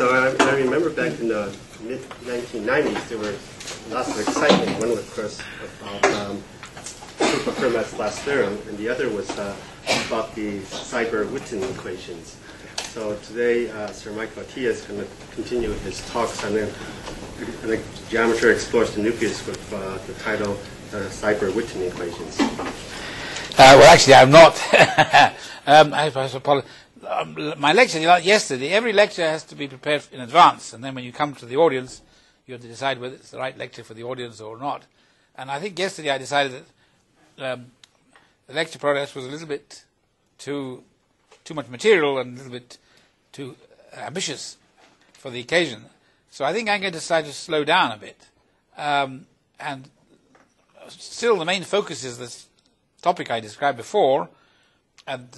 So I, I remember back in the mid 1990s, there were lots of excitement. One was, of course, about um, super Fermat's last theorem, and the other was uh, about the Seiberg-Witten equations. So today, uh, Sir Michael Atiyah is going to continue his talks on the, on the geometry explores the nucleus with uh, the title uh, Seiberg-Witten equations. Uh, well, actually, I'm not. um, I, I apologize. Um, my lecture yesterday, every lecture has to be prepared in advance, and then when you come to the audience, you have to decide whether it's the right lecture for the audience or not. And I think yesterday I decided that um, the lecture progress was a little bit too too much material and a little bit too ambitious for the occasion. So I think I'm going to decide to slow down a bit. Um, and still, the main focus is this topic I described before. And,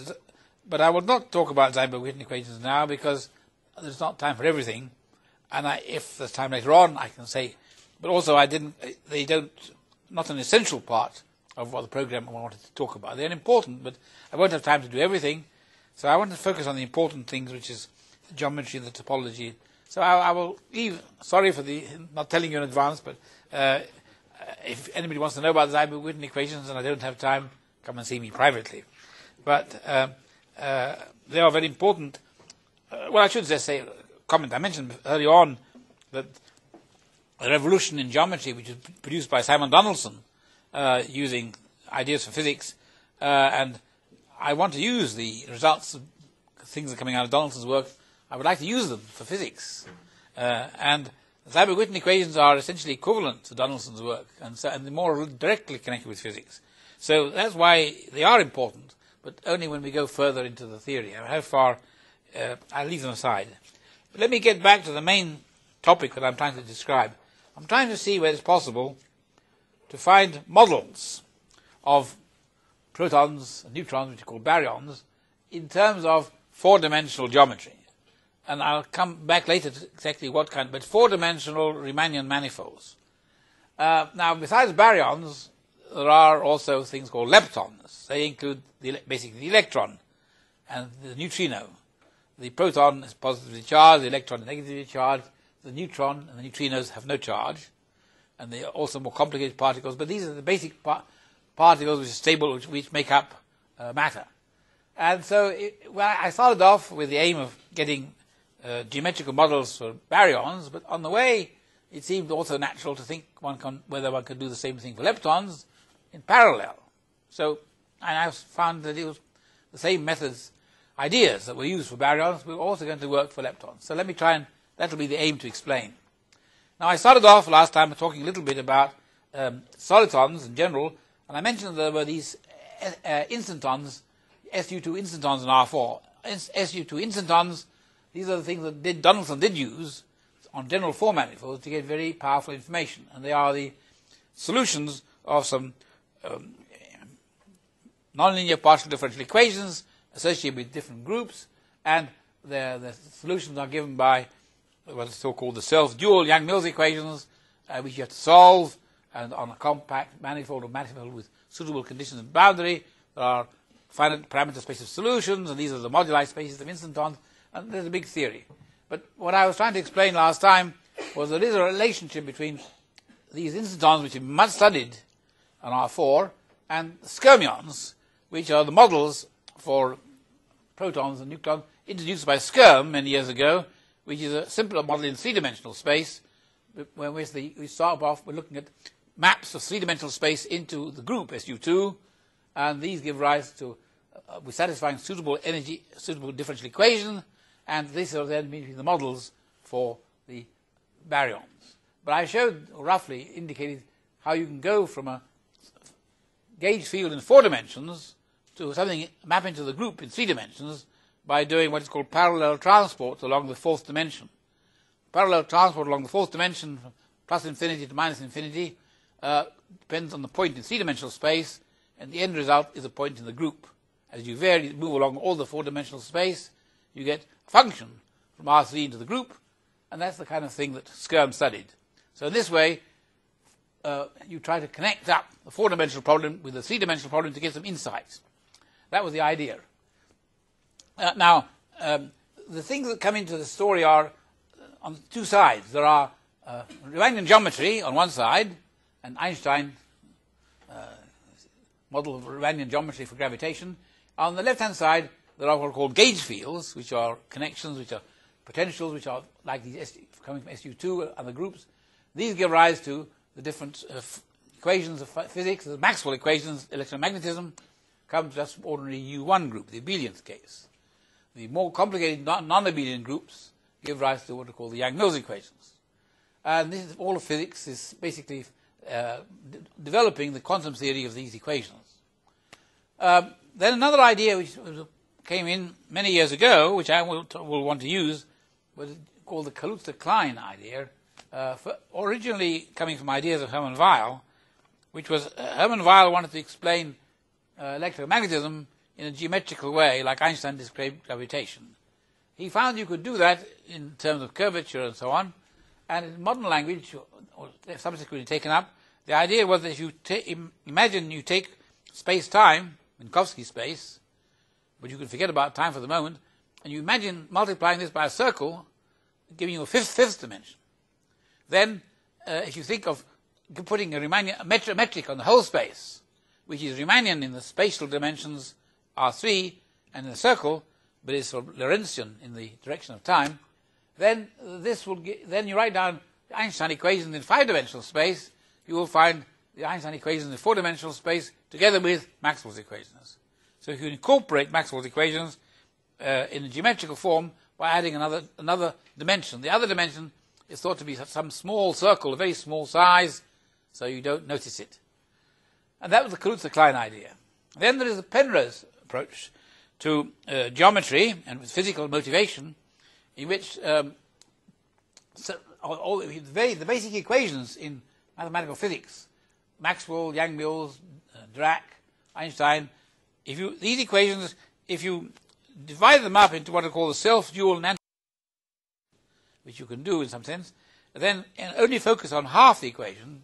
but I will not talk about Seiberg-Witten equations now because there's not time for everything. And I, if there's time later on, I can say. But also, I didn't. They don't. Not an essential part of what the program I wanted to talk about. They're important, but I won't have time to do everything. So I want to focus on the important things, which is the geometry, the topology. So I, I will leave. Sorry for the not telling you in advance, but uh, if anybody wants to know about the Seiberg-Witten equations and I don't have time, come and see me privately. But uh, uh, they are very important. Uh, well, I should just say, comment I mentioned early on that the revolution in geometry, which was produced by Simon Donaldson uh, using ideas for physics, uh, and I want to use the results of things that are coming out of Donaldson's work. I would like to use them for physics. Uh, and the Seiberg-Witten equations are essentially equivalent to Donaldson's work, and, so, and they're more directly connected with physics. So that's why they are important, but only when we go further into the theory. How far, uh, I'll leave them aside. But let me get back to the main topic that I'm trying to describe. I'm trying to see whether it's possible to find models of protons and neutrons, which are called baryons, in terms of four-dimensional geometry. And I'll come back later to exactly what kind, but four-dimensional Riemannian manifolds. Uh, now, besides baryons, there are also things called leptons. They include the, basically the electron and the neutrino. The proton is positively charged, the electron is negatively charged, the neutron and the neutrinos have no charge, and they are also more complicated particles, but these are the basic par- particles which are stable, which, which make up uh, matter. And so it, well, I started off with the aim of getting uh, geometrical models for baryons, but on the way it seemed also natural to think one can, whether one could do the same thing for leptons in parallel. So and I found that it was the same methods, ideas that were used for baryons we were also going to work for leptons. So let me try and that'll be the aim to explain. Now I started off last time talking a little bit about um, solitons in general, and I mentioned that there were these uh, uh instantons, SU2 instantons and R4. SU2 instantons, these are the things that did, Donaldson did use on general four manifolds to get very powerful information, and they are the solutions of some um, nonlinear partial differential equations associated with different groups, and the, the solutions are given by what is so-called the self-dual Yang-Mills equations, uh, which you have to solve and on a compact manifold or manifold with suitable conditions of boundary, there are finite parameter space of solutions, and these are the moduli spaces of instantons, and there's a big theory. But what I was trying to explain last time was there is a relationship between these instantons, which are much studied on R4, and skyrmions, which are the models for protons and neutrons introduced by Skyrme many years ago, which is a simpler model in three-dimensional space, where we start off by looking at maps of three-dimensional space into the group SU2, and these give rise to uh, satisfying suitable energy, suitable differential equation, and these are then the models for the baryons. But I showed, roughly indicated, how you can go from a gauge field in four dimensions to something mapping to the group in three dimensions by doing what is called parallel transport along the fourth dimension. Parallel transport along the fourth dimension, from plus infinity to minus infinity, uh, depends on the point in three-dimensional space, and the end result is a point in the group. As you vary, move along all the four-dimensional space, you get a function from R3 into the group, and that's the kind of thing that Skyrme studied. So in this way, uh, you try to connect up the four-dimensional problem with the three-dimensional problem to get some insights. That was the idea. Uh, now, um, the things that come into the story are on two sides. There are uh, Riemannian geometry on one side, and Einstein uh, model of Riemannian geometry for gravitation. On the left-hand side, there are what are called gauge fields, which are connections, which are potentials, which are like these coming from SU2 and the groups. These give rise to the different uh, equations of physics, the Maxwell equations, electromagnetism, comes just ordinary U1 group, the abelian case. The more complicated non-abelian groups give rise to what are called the Yang-Mills equations. And this is all of physics is basically uh, developing the quantum theory of these equations. Um, then another idea which came in many years ago, which I will, will want to use, was called the Kaluza-Klein idea, uh, originally coming from ideas of Hermann Weyl, which was uh, Hermann Weyl wanted to explain uh, electromagnetism in a geometrical way, like Einstein described gravitation. He found you could do that in terms of curvature and so on, and in modern language, or subsequently taken up, the idea was that if you imagine you take space-time, Minkowski space, but you can forget about time for the moment, and you imagine multiplying this by a circle, giving you a fifth, fifth dimension. Then, uh, if you think of putting a Riemannian a metric on the whole space, which is Riemannian in the spatial dimensions R3 and in the circle, but is for Lorentzian in the direction of time, then this will get, then you write down the Einstein equations in five-dimensional space, you will find the Einstein equations in four-dimensional space together with Maxwell's equations. So if you incorporate Maxwell's equations uh, in a geometrical form by adding another another dimension, the other dimension is thought to be some small circle, a very small size, so you don't notice it. And that was the Kaluza-Klein idea. Then there is the Penrose approach to uh, geometry and with physical motivation, in which um, so all, all the, very, the basic equations in mathematical physics, Maxwell, Yang-Mills, uh, Dirac, Einstein, if you, these equations, if you divide them up into what are called the self-dual and which you can do in some sense, then and only focus on half the equation,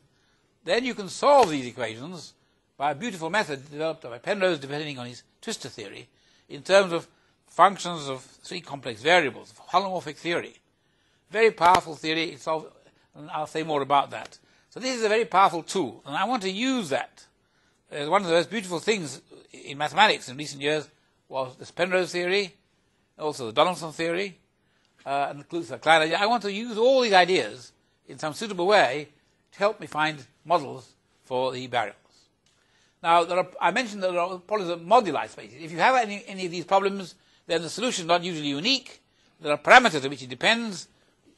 then you can solve these equations by a beautiful method developed by Penrose, depending on his twistor theory, in terms of functions of three complex variables, holomorphic theory. Very powerful theory. Solved, and I'll say more about that. So this is a very powerful tool, and I want to use that. Uh, one of the most beautiful things in mathematics in recent years was this Penrose theory, also the Donaldson theory, uh, and includes the Klein idea. I want to use all these ideas in some suitable way to help me find models for the baryons. Now, are, I mentioned that there are problems of moduli spaces. If you have any, any of these problems, then the solution is not usually unique. There are parameters on which it depends.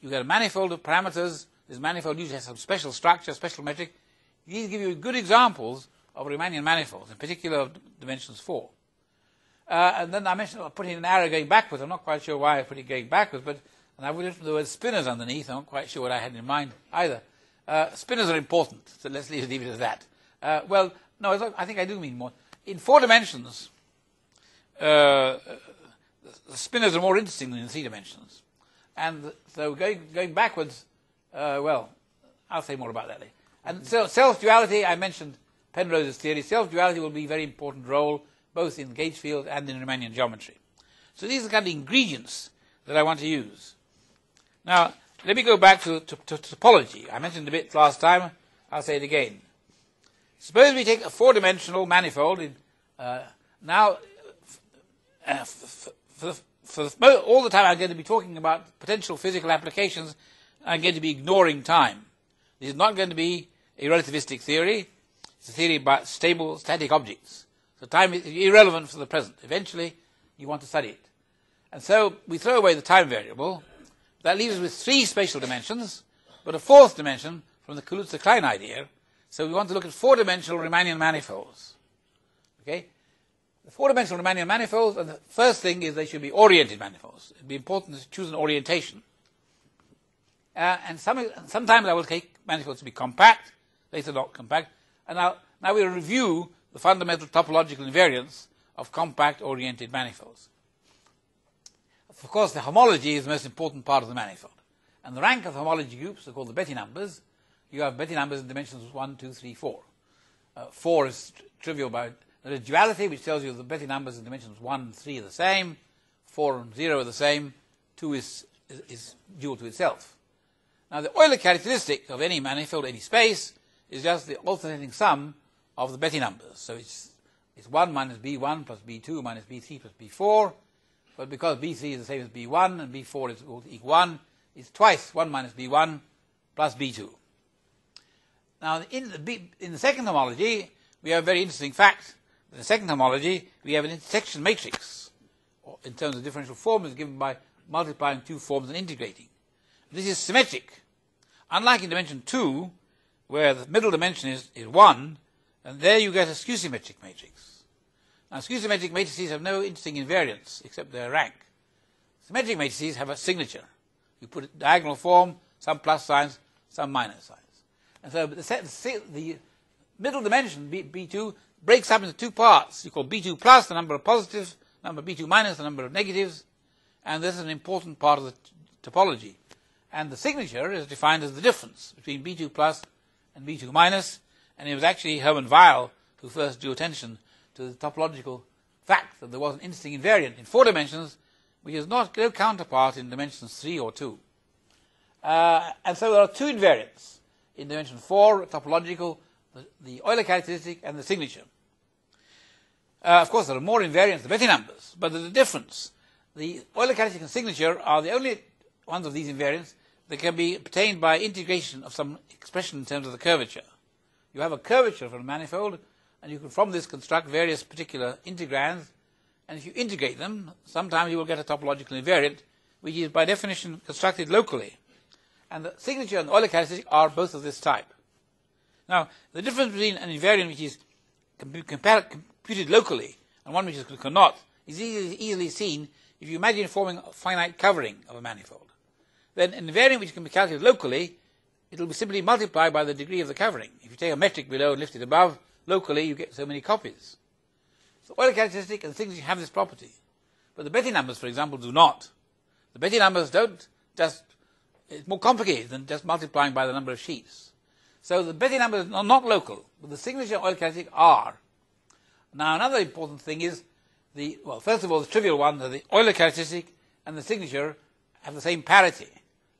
You get a manifold of parameters. This manifold usually has some special structure, special metric. These give you good examples of Riemannian manifolds, in particular of dimensions 4. Uh, and then I mentioned putting an arrow going backwards. I'm not quite sure why I put it going backwards, but and I've written the word spinors underneath. I'm not quite sure what I had in mind either. Uh, spinors are important, so let's leave, leave it as that. Uh, well, no, I think I do mean more. In four dimensions, uh, the spinors are more interesting than in three dimensions. And so going, going backwards, uh, well, I'll say more about that later. And so self-duality, I mentioned Penrose's theory. Self-duality will be a very important role both in gauge field and in Riemannian geometry. So these are the kind of ingredients that I want to use. Now, let me go back to, to, to topology. I mentioned a bit last time. I'll say it again. Suppose we take a four-dimensional manifold. In, uh, now, uh, for, for the, all the time I'm going to be talking about potential physical applications, I'm going to be ignoring time. This is not going to be a relativistic theory. It's a theory about stable static objects. So time is irrelevant for the present. Eventually, you want to study it. And so we throw away the time variable. That leaves us with three spatial dimensions, but a fourth dimension from the Kaluza-Klein idea. So we want to look at four-dimensional Riemannian manifolds. Okay? The four-dimensional Riemannian manifolds, and the first thing is they should be oriented manifolds. It'd be important to choose an orientation. Uh, and some, sometimes I will take manifolds to be compact, later not compact. And now, now we'll review the fundamental topological invariance of compact-oriented manifolds. Of course, the homology is the most important part of the manifold. And the rank of homology groups are called the Betti numbers. You have Betti numbers in dimensions 1, 2, 3, 4. Uh, 4 is trivial by there is duality, which tells you the Betti numbers in dimensions 1 and 3 are the same, 4 and 0 are the same, 2 is is, is dual to itself. Now, the Euler characteristic of any manifold, any space, is just the alternating sum of the Betti numbers. So it's, it's 1 minus b1 plus b2 minus b3 plus b4. But because b3 is the same as b1 and b4 is equal to 1, it's twice 1 minus b1 plus b2. Now, in the, B, in the second homology, we have a very interesting fact. In the second homology, we have an intersection matrix in terms of differential forms given by multiplying two forms and integrating. This is symmetric. Unlike in dimension 2, where the middle dimension is, is 1, and there you get a skew-symmetric matrix. Now, skew-symmetric matrices have no interesting invariance except their rank. Symmetric matrices have a signature. You put a diagonal form, some plus signs, some minus signs. And so the, the middle dimension, B, B2, breaks up into two parts. You call B2 plus the number of positives, number B2 minus the number of negatives, and this is an important part of the topology. And the signature is defined as the difference between B2 plus and B2 minus, and it was actually Hermann Weyl who first drew attention to the topological fact that there was an interesting invariant in four dimensions, which is not no counterpart in dimensions three or two. Uh, and so there are two invariants in dimension 4, topological, the, the Euler characteristic, and the signature. Uh, of course, there are more invariants, the Betti numbers, but there's a difference. The Euler characteristic and signature are the only ones of these invariants that can be obtained by integration of some expression in terms of the curvature. You have a curvature for a manifold, and you can from this construct various particular integrands, and if you integrate them, sometimes you will get a topological invariant, which is by definition constructed locally and the signature and the Euler characteristic are both of this type. Now, the difference between an invariant which is computed locally and one which is cannot is easily, easily seen if you imagine forming a finite covering of a manifold. Then an invariant which can be calculated locally, it will be simply multiplied by the degree of the covering. If you take a metric below and lift it above, locally you get so many copies. So Euler characteristic and signature have this property. But the Betti numbers, for example, do not. The Betti numbers don't just it's more complicated than just multiplying by the number of sheets. So the Betti numbers are not local, but the signature Euler characteristic are. Now another important thing is the, well, first of all, the trivial one, the Euler characteristic and the signature have the same parity.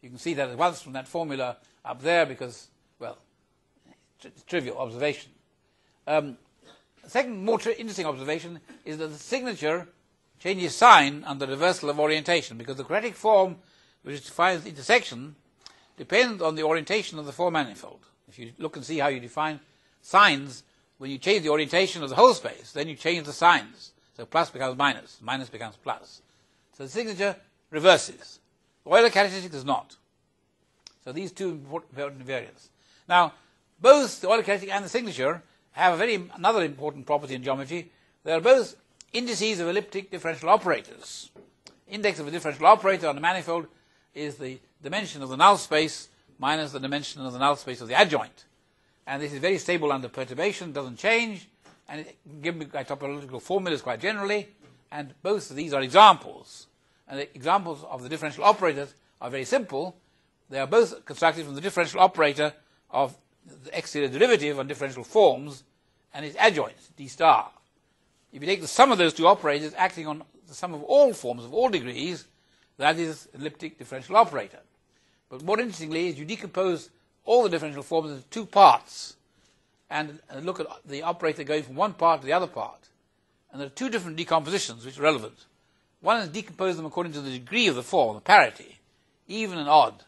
You can see that at once from that formula up there because, well, it's trivial observation. Um, second, more tri- interesting observation is that the signature changes sign under reversal of orientation because the quadratic form which defines the intersection, depends on the orientation of the four manifold. If you look and see how you define signs, when you change the orientation of the whole space, then you change the signs. So plus becomes minus, minus becomes plus. So the signature reverses. The Euler characteristic does not. So these two important variants. Now, both the Euler characteristic and the signature have a very another important property in geometry. They are both indices of elliptic differential operators. Index of a differential operator on a manifold is the dimension of the null space minus the dimension of the null space of the adjoint. And this is very stable under perturbation, doesn't change, and it can give by topological formulas quite generally, and both of these are examples. And the examples of the differential operators are very simple. They are both constructed from the differential operator of the exterior derivative on differential forms and its adjoint, d star. If you take the sum of those two operators acting on the sum of all forms of all degrees, that is elliptic differential operator. But more interestingly is you decompose all the differential forms into two parts and look at the operator going from one part to the other part. And there are two different decompositions which are relevant. One is decompose them according to the degree of the form, the parity, even and odd.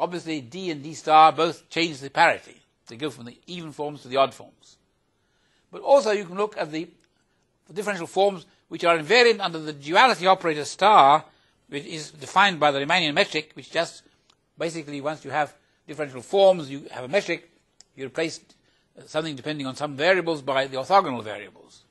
Obviously, D and D star both change the parity. They go from the even forms to the odd forms. But also you can look at the differential forms which are invariant under the duality operator star which is defined by the Riemannian metric, which just basically once you have differential forms, you have a metric, you replace something depending on some variables by the orthogonal variables.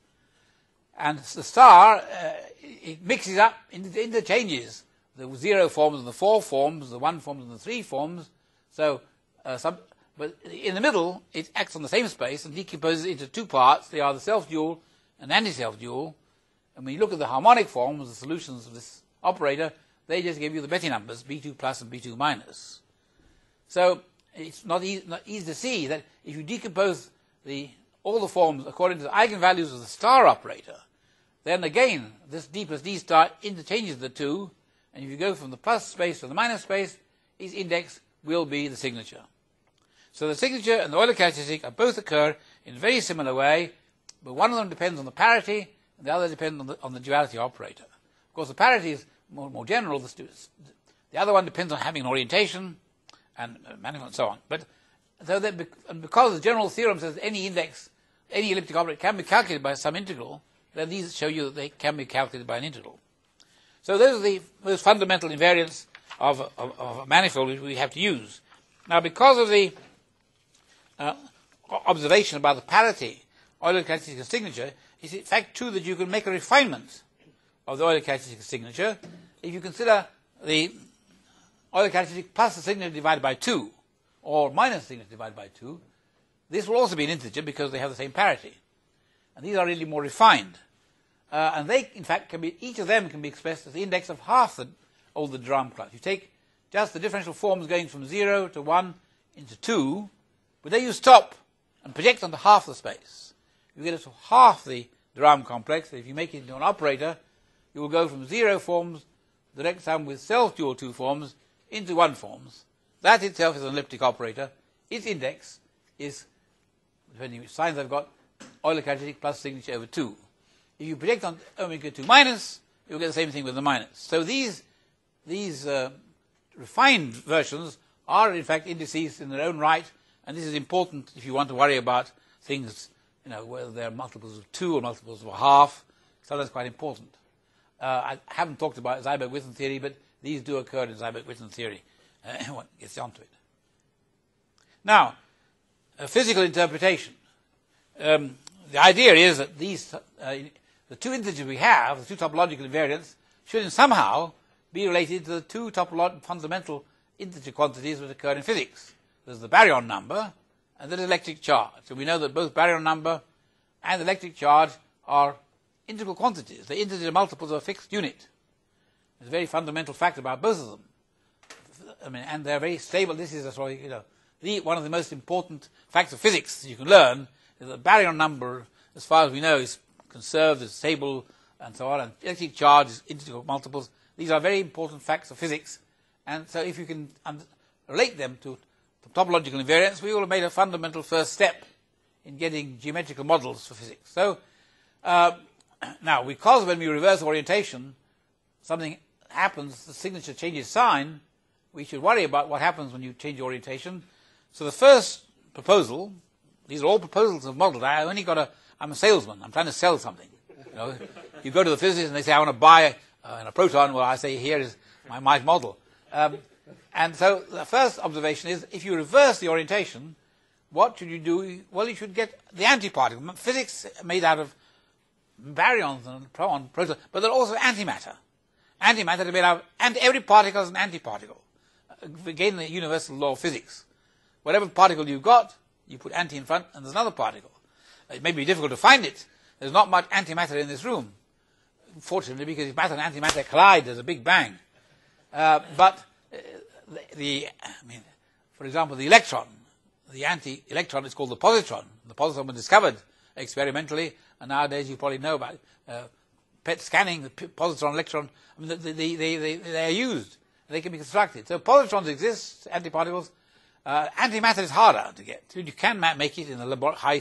And the star, uh, it mixes up, interchanges the zero forms and the four forms, the one forms and the three forms. So, uh, some, but in the middle, it acts on the same space and decomposes into two parts. They are the self-dual and anti-self dual. And when you look at the harmonic forms, the solutions of this operator, they just give you the Betti numbers, B2 plus and B2 minus. So it's not easy, not easy to see that if you decompose the, all the forms according to the eigenvalues of the star operator, then again, this D plus D star interchanges the two, and if you go from the plus space to the minus space, its index will be the signature. So the signature and the Euler characteristic are both occur in a very similar way, but one of them depends on the parity, and the other depends on the, on the duality operator. Of course, the parity is more, more general. The, the other one depends on having an orientation and uh, manifold and so on. But so that because the general theorem says any index, any elliptic operator can be calculated by some integral, then these show you that they can be calculated by an integral. So those are the most fundamental invariants of, of, of a manifold which we have to use. Now, because of the uh, observation about the parity Euler characteristic signature, it's in fact true that you can make a refinement of the Euler characteristic signature if you consider the Euler characteristic plus the signature divided by 2, or minus the signature divided by 2. This will also be an integer because they have the same parity. And these are really more refined. Uh, and they, in fact, can be, each of them can be expressed as the index of half the older de Rham class. You take just the differential forms going from 0 to 1 into 2, but then you stop and project onto half the space. You get to half the de Rham complex. If you make it into an operator, you will go from 0 forms, the next time with self-dual 2 forms, into 1 forms. That itself is an elliptic operator. Its index is, depending which signs I've got, Euler characteristic plus signature over 2. If you project on omega 2 minus, you'll get the same thing with the minus. So these, these uh, refined versions are in fact indices in their own right, and this is important if you want to worry about things, you know, whether they're multiples of 2 or multiples of a half. So that's quite important. Uh, I haven't talked about Seiberg-Witten theory, but these do occur in Seiberg-Witten theory. Uh, one gets onto it. Now, a physical interpretation. Um, the idea is that these, uh, the two integers we have, the two topological invariants, should in somehow be related to the two fundamental integer quantities that occur in physics. There's the baryon number and the electric charge. So we know that both baryon number and electric charge are integral quantities. They're integer multiples of a fixed unit. It's a very fundamental fact about both of them. I mean, and they're very stable. This is a sort of, you know, the, one of the most important facts of physics you can learn is that the baryon number, as far as we know, is conserved, is stable, and so on. And electric charge is integral multiples. These are very important facts of physics. And so if you can relate them to, to topological invariants, we will have made a fundamental first step in getting geometrical models for physics. So uh, now, because when we reverse orientation, something happens, the signature changes sign, we should worry about what happens when you change orientation. So the first proposal, these are all proposals of models. I only got a, I'm a salesman. I'm trying to sell something. You know, you go to the physicist and they say, I want to buy uh, a proton. Well, I say, here is my, my model. Um, and so the first observation is, if you reverse the orientation, what should you do? Well, you should get the antiparticle. Physics made out of baryons and proton, proton, but they're also antimatter. Antimatter is made out of, and every particle is an antiparticle again the universal law of physics. Whatever particle you've got, you put anti in front, and there's another particle. It may be difficult to find it. There's not much antimatter in this room, fortunately, because if matter and antimatter collide, there's a big bang. Uh, but uh, the, the, I mean, for example, the electron, the anti-electron is called the positron. The positron was discovered experimentally, and nowadays you probably know about uh, PET scanning, the positron, electron. I mean, they, they, they, they are used they can be constructed. So positrons exist, antiparticles. Uh, antimatter is harder to get. You can make it in the labor- high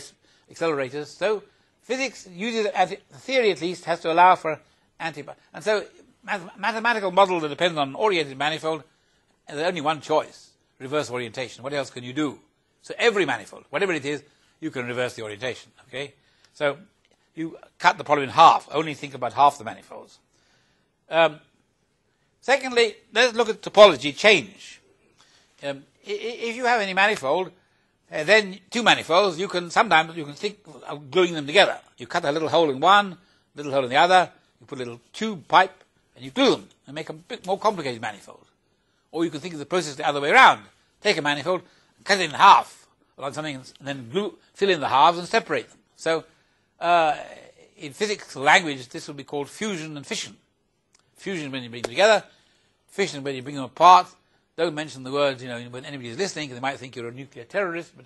accelerators. So physics uses, as theory at least, has to allow for antiparticles. And so math- mathematical model that depends on oriented manifold, there's only one choice, reverse orientation. What else can you do? So every manifold, whatever it is, you can reverse the orientation. Okay? So you cut the problem in half. Only think about half the manifolds. Um, Secondly, let's look at topology change. Um, if you have any manifold, uh, then two manifolds, you can sometimes you can think of gluing them together. You cut a little hole in one, little hole in the other, you put a little tube pipe, and you glue them and make a bit more complicated manifold. Or you can think of the process the other way around. Take a manifold, cut it in half along something, and then glue, fill in the halves and separate them. So, uh, in physics language, this would be called fusion and fission. Fusion when you bring them together, fission when you bring them apart. Don't mention the words, you know, when anybody is listening, they might think you're a nuclear terrorist, but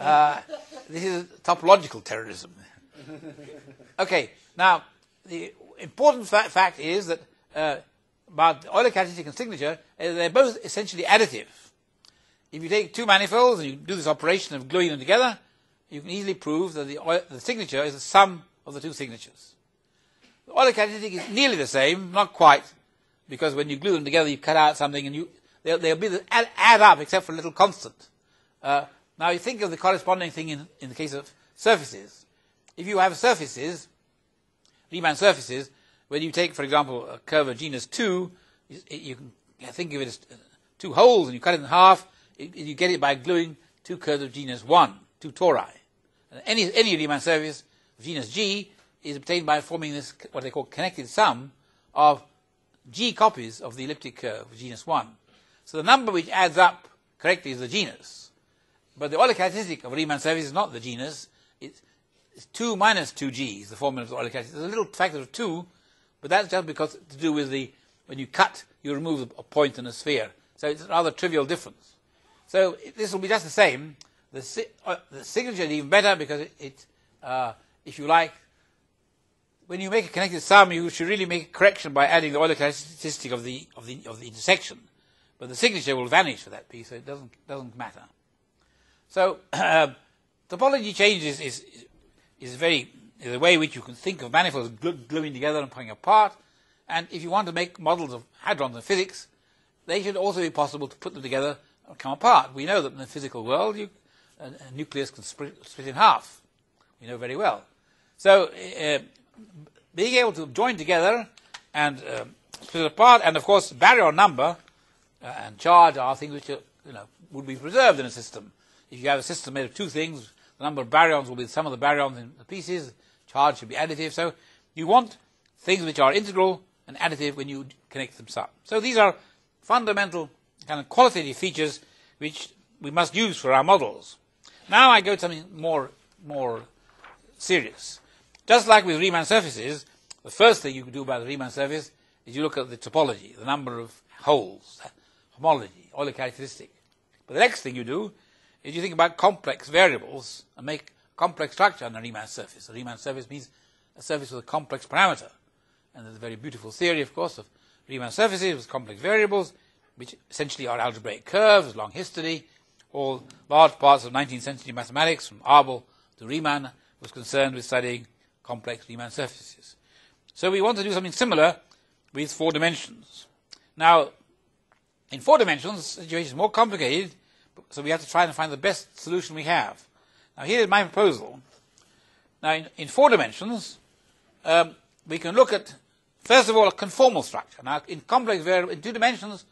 uh, uh, this is topological terrorism. okay, now, the important fa- fact is that uh, about Euler characteristic and signature is they're both essentially additive. If you take two manifolds and you do this operation of gluing them together, you can easily prove that the, the signature is the sum of the two signatures. The Euler characteristic is nearly the same, not quite, because when you glue them together, you cut out something and you, they'll, they'll be the, add, add up except for a little constant. Uh, now you think of the corresponding thing in, in the case of surfaces. If you have surfaces, Riemann surfaces, when you take, for example, a curve of genus 2, you, can think of it as uh, two holes and you cut it in half, you get it by gluing two curves of genus 1, two tori. And any, any Riemann surface of genus G is obtained by forming this, what they call connected sum of G copies of the elliptic curve of genus 1. So the number which adds up correctly is the genus. But the Euler characteristic of Riemann surface is not the genus. It's, it's 2 minus 2g is the formula of the Euler characteristic. There's a little factor of 2, but that's just because to do with the, when you cut, you remove a point in a sphere. So it's a rather trivial difference. So this will be just the same. The, si- uh, the signature is even better because it, it uh, if you like, when you make a connected sum, you should really make a correction by adding the Euler characteristic of the, of the, of the intersection. But the signature will vanish for that piece, so it doesn't, doesn't matter. So, um, topology changes is, is, very, is a way which you can think of manifolds gluing together and pulling apart. And if you want to make models of hadrons in physics, they should also be possible to put them together and come apart. We know that in the physical world, you, a, a nucleus can split, split in half. We know very well. So, uh, being able to join together and um, split apart, and of course, baryon number uh, Uh, and charge are things which are, you know, would be preserved in a system. If you have a system made of two things, the number of baryons will be the sum of the baryons in the pieces, charge should be additive. So you want things which are integral and additive when you connect them up. So these are fundamental kind of qualitative features which we must use for our models. Now I go to something more, more serious. Just like with Riemann surfaces, the first thing you can do about the Riemann surface is you look at the topology, the number of holes, homology, Euler characteristic. But the next thing you do is you think about complex variables and make complex structure on a Riemann surface. A Riemann surface means a surface with a complex parameter. And there's a very beautiful theory, of course, of Riemann surfaces with complex variables, which essentially are algebraic curves, long history. All large parts of 19th century mathematics, from Abel to Riemann, was concerned with studying complex Riemann surfaces. So we want to do something similar with four dimensions. Now, in four dimensions, the situation is more complicated, so we have to try and find the best solution we have. Now, here is my proposal. Now, in, in four dimensions, um, we can look at, first of all, a conformal structure. Now, in complex variable, in two dimensions,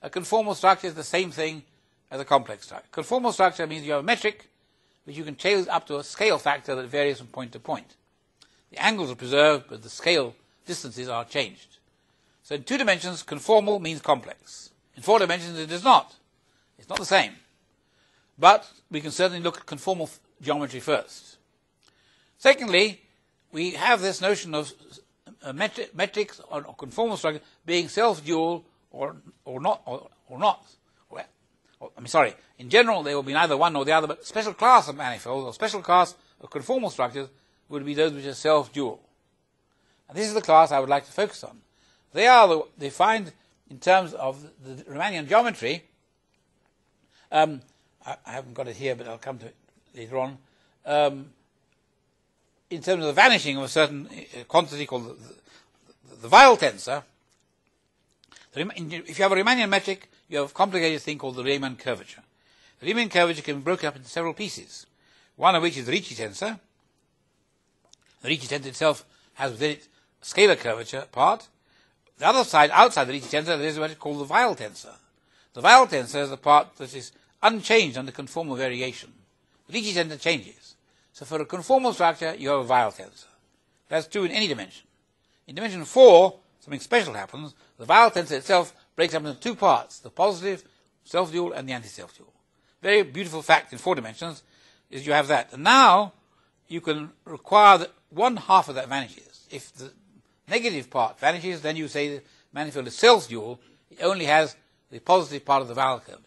a conformal structure is the same thing as a complex structure. Conformal structure means you have a metric which you can change up to a scale factor that varies from point to point. The angles are preserved, but the scale distances are changed. So in two dimensions, conformal means complex. In four dimensions, it is not. It's not the same. But we can certainly look at conformal geometry first. Secondly, we have this notion of uh, metri- metrics or, or conformal structure being self-dual or, or not, or, or not. Or, or, I'm sorry, in general, they will be neither one nor the other, but special class of manifolds or special class of conformal structures would be those which are self-dual. And this is the class I would like to focus on. They are the, defined in terms of the, Riemannian geometry. Um, I, I haven't got it here, but I'll come to it later on. Um, in terms of the vanishing of a certain uh, quantity called the, the, the tensor, the, if you have a Riemannian metric, you have a complicated thing called the Riemann curvature. The Riemann curvature can be broken up into several pieces, one of which is the Ricci tensor. The Ricci tensor itself has within it a scalar curvature part. The other side, outside the Ricci tensor, there is what is called the Weyl tensor. The Weyl tensor is the part that is unchanged under conformal variation. The Ricci tensor changes. So for a conformal structure, you have a Weyl tensor. That's true in any dimension. In dimension 4, something special happens. The Weyl tensor itself breaks up into two parts, the positive self-dual and the anti-self-dual. Very beautiful fact in four dimensions is you have that. And now you can require that one half of that vanishes. If the negative part vanishes, then you say the manifold is self-dual. It only has the positive part of the Weyl curvature.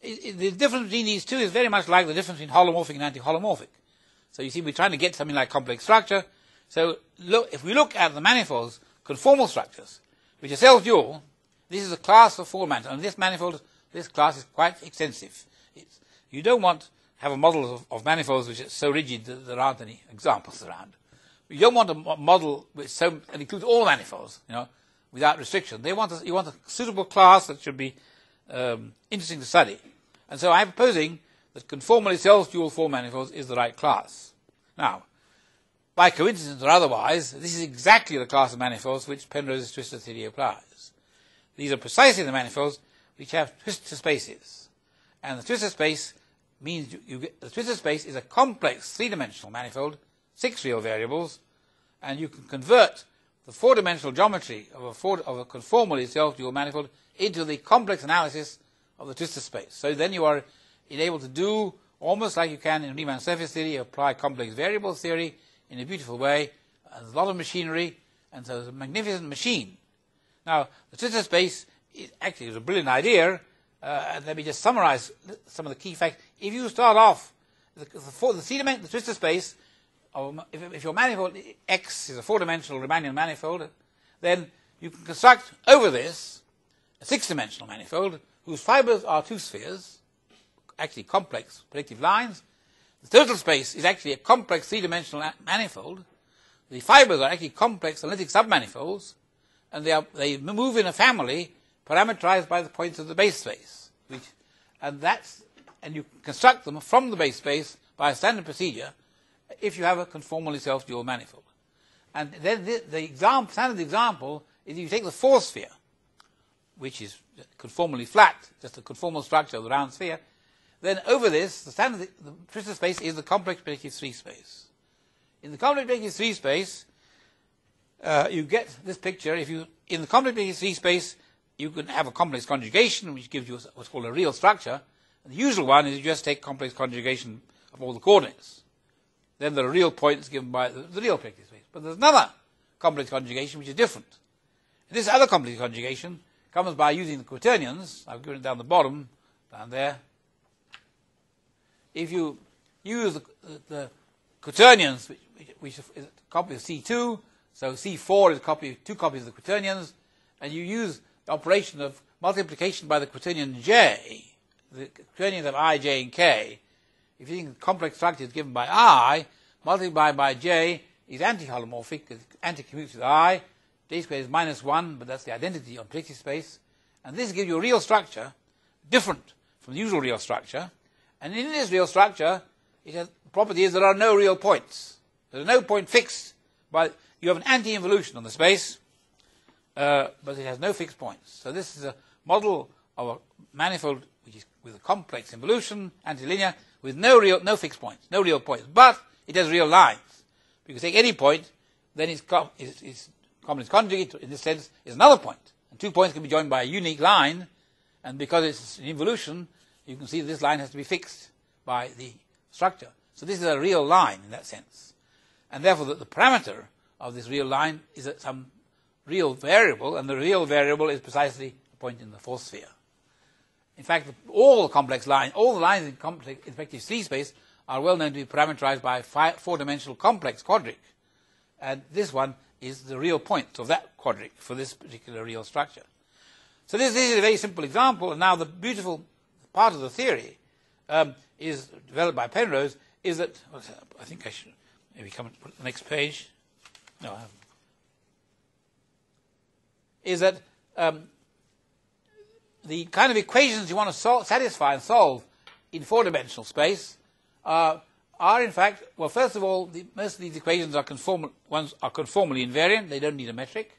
It, it, the difference between these two is very much like the difference between holomorphic and anti-holomorphic. So you see, we're trying to get something like complex structure. So look, if we look at the manifolds, conformal structures, which are self-dual, this is a class of four manifolds, and this manifold, this class is quite extensive. It's, you don't want to have a model of, of, manifolds which is so rigid that there aren't any examples around. You don't want a model which so, that includes all manifolds, you know, without restriction. They want a, you want a suitable class that should be um, interesting to study. And so I'm proposing that conformally self-dual four manifolds is the right class. Now, by coincidence or otherwise, this is exactly the class of manifolds which Penrose's twistor theory applies. These are precisely the manifolds which have twistor spaces. And the twistor space means you, you get, the twistor space is a complex three-dimensional manifold, six real variables, and you can convert the four-dimensional geometry of a, four, of a conformally self-dual manifold into the complex analysis of the twistor space. So then you are able to do almost like you can in Riemann surface theory, apply complex variable theory in a beautiful way. There's a lot of machinery, and so it's a magnificent machine. Now, the twistor space is actually a brilliant idea. Uh, let me just summarize some of the key facts. If you start off, the, the, the three-dimensional the twistor space, if, if, your manifold X is a four-dimensional Riemannian manifold, then you can construct over this a six-dimensional manifold whose fibers are two spheres, actually complex projective lines, the total space is actually a complex three-dimensional manifold. The fibers are actually complex analytic submanifolds, and they, are, they move in a family parameterized by the points of the base space. Which, and that's, and you construct them from the base space by a standard procedure if you have a conformally self-dual manifold. And then the, the example, standard example is if you take the fourth sphere, which is conformally flat, just a conformal structure of the round sphere, then over this, the standard the twistor space is the complex projective 3 space. In the complex projective 3 space, uh, you get this picture. If you in the complex projective 3 space, you can have a complex conjugation, which gives you what's called a real structure. And the usual one is you just take complex conjugation of all the coordinates. Then there are real points given by the, the real projective space. But there's another complex conjugation which is different. This other complex conjugation comes by using the quaternions. I've given it down the bottom, down there, if you use the, the quaternions, which, which, is a copy of C2, so C4 is copy two copies of the quaternions, and you use the operation of multiplication by the quaternion J, the quaternions of I, J, and K, if you think the complex structure is given by I, multiplied by J is anti-holomorphic, anti-commutes with I, J squared is minus 1, but that's the identity on projective space, and this gives you a real structure different from the usual real structure, and in this real structure, it has property is there are no real points. There is no point fixed, but you have an anti-involution on the space, uh, but it has no fixed points. So this is a model of a manifold which is with a complex involution, antilinear, with no real, no fixed points, no real points, but it has real lines. Because take any point, then its, com- its, its conjugate, in this sense, is another point. And two points can be joined by a unique line, and because it's an involution, you can see this line has to be fixed by the structure. So this is a real line in that sense. And therefore the, the parameter of this real line is some real variable, and the real variable is precisely a point in the fourth sphere. In fact, all the complex lines, all the lines in complex projective C space are well known to be parameterized by a four-dimensional complex quadric. And this one is the real point of that quadric for this particular real structure. So this, this is a very simple example, and now the beautiful part of the theory um, is developed by Penrose is that I think I should maybe come to the next page. No, I haven't. Is that um, the kind of equations you want to sol- satisfy and solve in four-dimensional space uh, are in fact well. First of all, the, most of these equations are conformal ones are conformally invariant. They don't need a metric.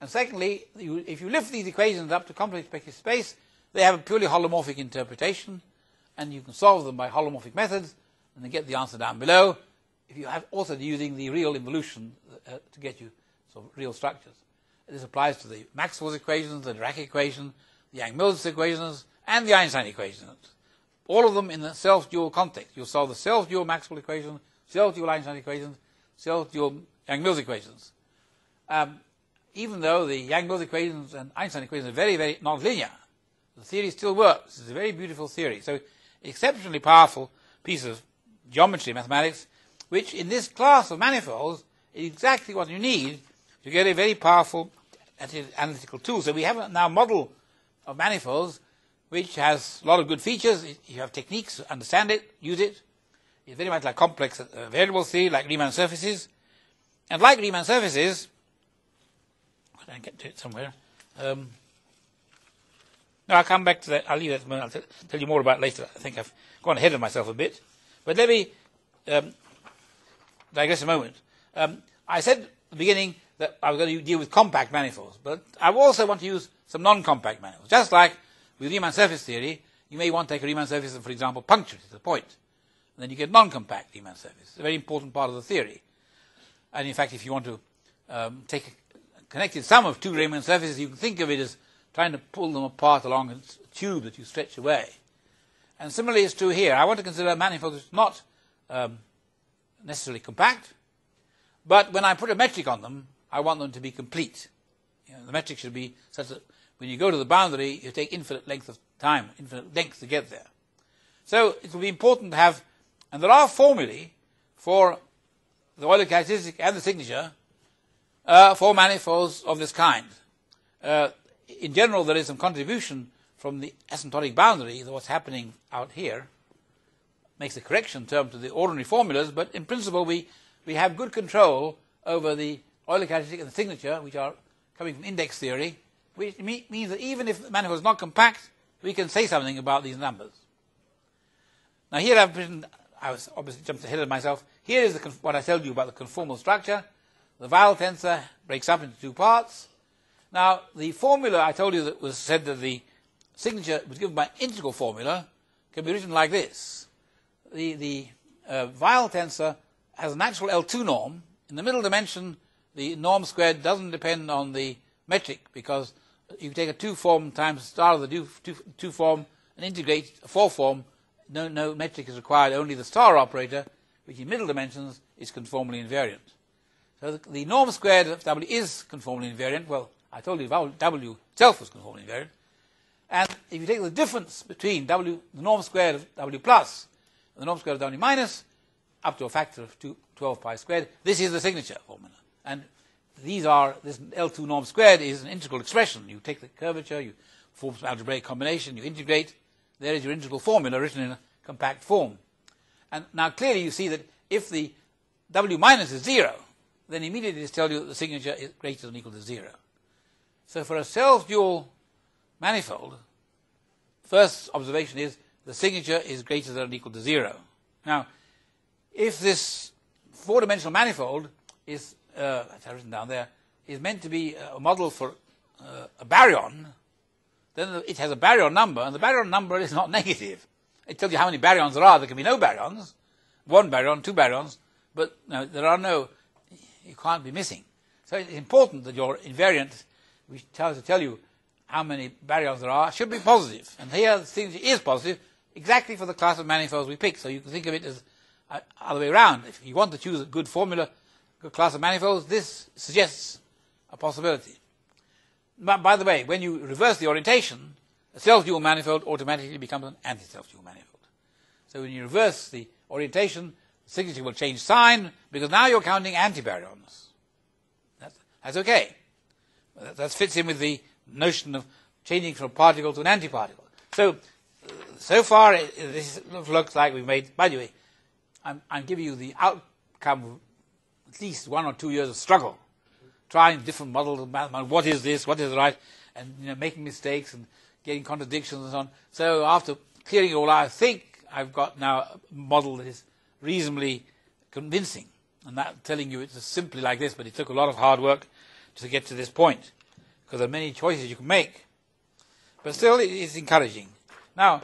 And secondly, you, if you lift these equations up to complex vector space, they have a purely holomorphic interpretation, and you can solve them by holomorphic methods, and then get the answer down below. If you have also using the real involution uh, to get you sort of real structures. This applies to the Maxwell's equations, the Dirac equation, Yang-Mills equations, and the Einstein equations. All of them in the self-dual context. You'll solve the self-dual Maxwell equation, self-dual Einstein equations, self-dual Yang-Mills equations. Um, even though the Yang-Mills equations and Einstein equations are very, very nonlinear, the theory still works. It's a very beautiful theory. So, exceptionally powerful piece of geometry, mathematics, which in this class of manifolds is exactly what you need to get a very powerful analytical tool. So we have now model of manifolds which has a lot of good features. You have techniques understand it, use it. It's very much like complex uh, variable theory, like Riemann surfaces. And like Riemann surfaces, I can get to it somewhere. Um, no, I'll come back to that. I'll leave that. I'll tell you more about later. I think I've gone ahead of myself a bit. But let me um, digress a moment. Um, I said at the beginning that I was going to deal with compact manifolds, but I also want to use some non-compact manifolds. Just like with Riemann surface theory, you may want to take a Riemann surface and, for example, puncture it at a point. And then you get non-compact Riemann surface. It's a very important part of the theory. And in fact, if you want to um, take a connected sum of two Riemann surfaces, you can think of it as trying to pull them apart along a tube that you stretch away. And similarly, it's true here. I want to consider a manifold that's not um, necessarily compact, but when I put a metric on them, I want them to be complete. You know, the metric should be such that when you go to the boundary, you take infinite length of time, infinite length to get there. So it will be important to have, and there are formulae for the Euler characteristic and the signature uh, for manifolds of this kind. Uh, in general, there is some contribution from the asymptotic boundary, what's happening out here, makes a correction term to the ordinary formulas, but in principle we, we have good control over the Euler characteristic and the signature, which are coming from index theory, which means that even if the manifold is not compact, we can say something about these numbers. Now here I've written, I was obviously jumped ahead of myself. Here is the, what I told you about the conformal structure. The Weyl tensor breaks up into two parts. Now, the formula I told you that was said that the signature was given by integral formula can be written like this. The, the uh, Weyl tensor has a natural L2 norm. In the middle dimension, the norm squared doesn't depend on the metric because you take a two form times the star of the two, two, two form and integrate a four form. No, no metric is required, only the star operator, which in middle dimensions is conformally invariant. So the, the norm squared of W is conformally invariant. Well, I told you W itself was conformally invariant. And if you take the difference between W, the norm squared of W plus and the norm squared of W minus, up to a factor of two, 12 pi squared, this is the signature formula. And these are, this L2 norm squared is an integral expression. You take the curvature, you form some algebraic combination, you integrate, there is your integral formula written in a compact form. And now clearly you see that if the W minus is zero, then immediately it tells you that the signature is greater than or equal to zero. So for a self-dual manifold, first observation is the signature is greater than or equal to zero. Now, if this four-dimensional manifold is, uh, I've written down there, is meant to be a model for uh, a baryon, then it has a baryon number, and the baryon number is not negative. It tells you how many baryons there are. There can be no baryons, one baryon, two baryons, but no, there are no, you can't be missing. So it's important that your invariant which tells to tell you how many baryons there are, should be positive. And here the signature is positive, exactly for the class of manifolds we pick. So you can think of it as uh, other way around. If you want to choose a good formula, class of manifolds, this suggests a possibility. But by the way, when you reverse the orientation, a self-dual manifold automatically becomes an anti-self-dual manifold. So when you reverse the orientation, the signature will change sign because now you're counting antibaryons. That's, that's okay. That fits in with the notion of changing from a particle to an antiparticle. So, uh, so far, it, this looks like we've made, by the way, I'm, I'm giving you the outcome at least one or two years of struggle, trying different models of mathematics. what is this, what is right, and you know, making mistakes and getting contradictions and so on. So after clearing it all out, I think I've got now a model that is reasonably convincing. I'm not telling you it's simply like this, but it took a lot of hard work to get to this point, because there are many choices you can make. But still, it is encouraging. Now,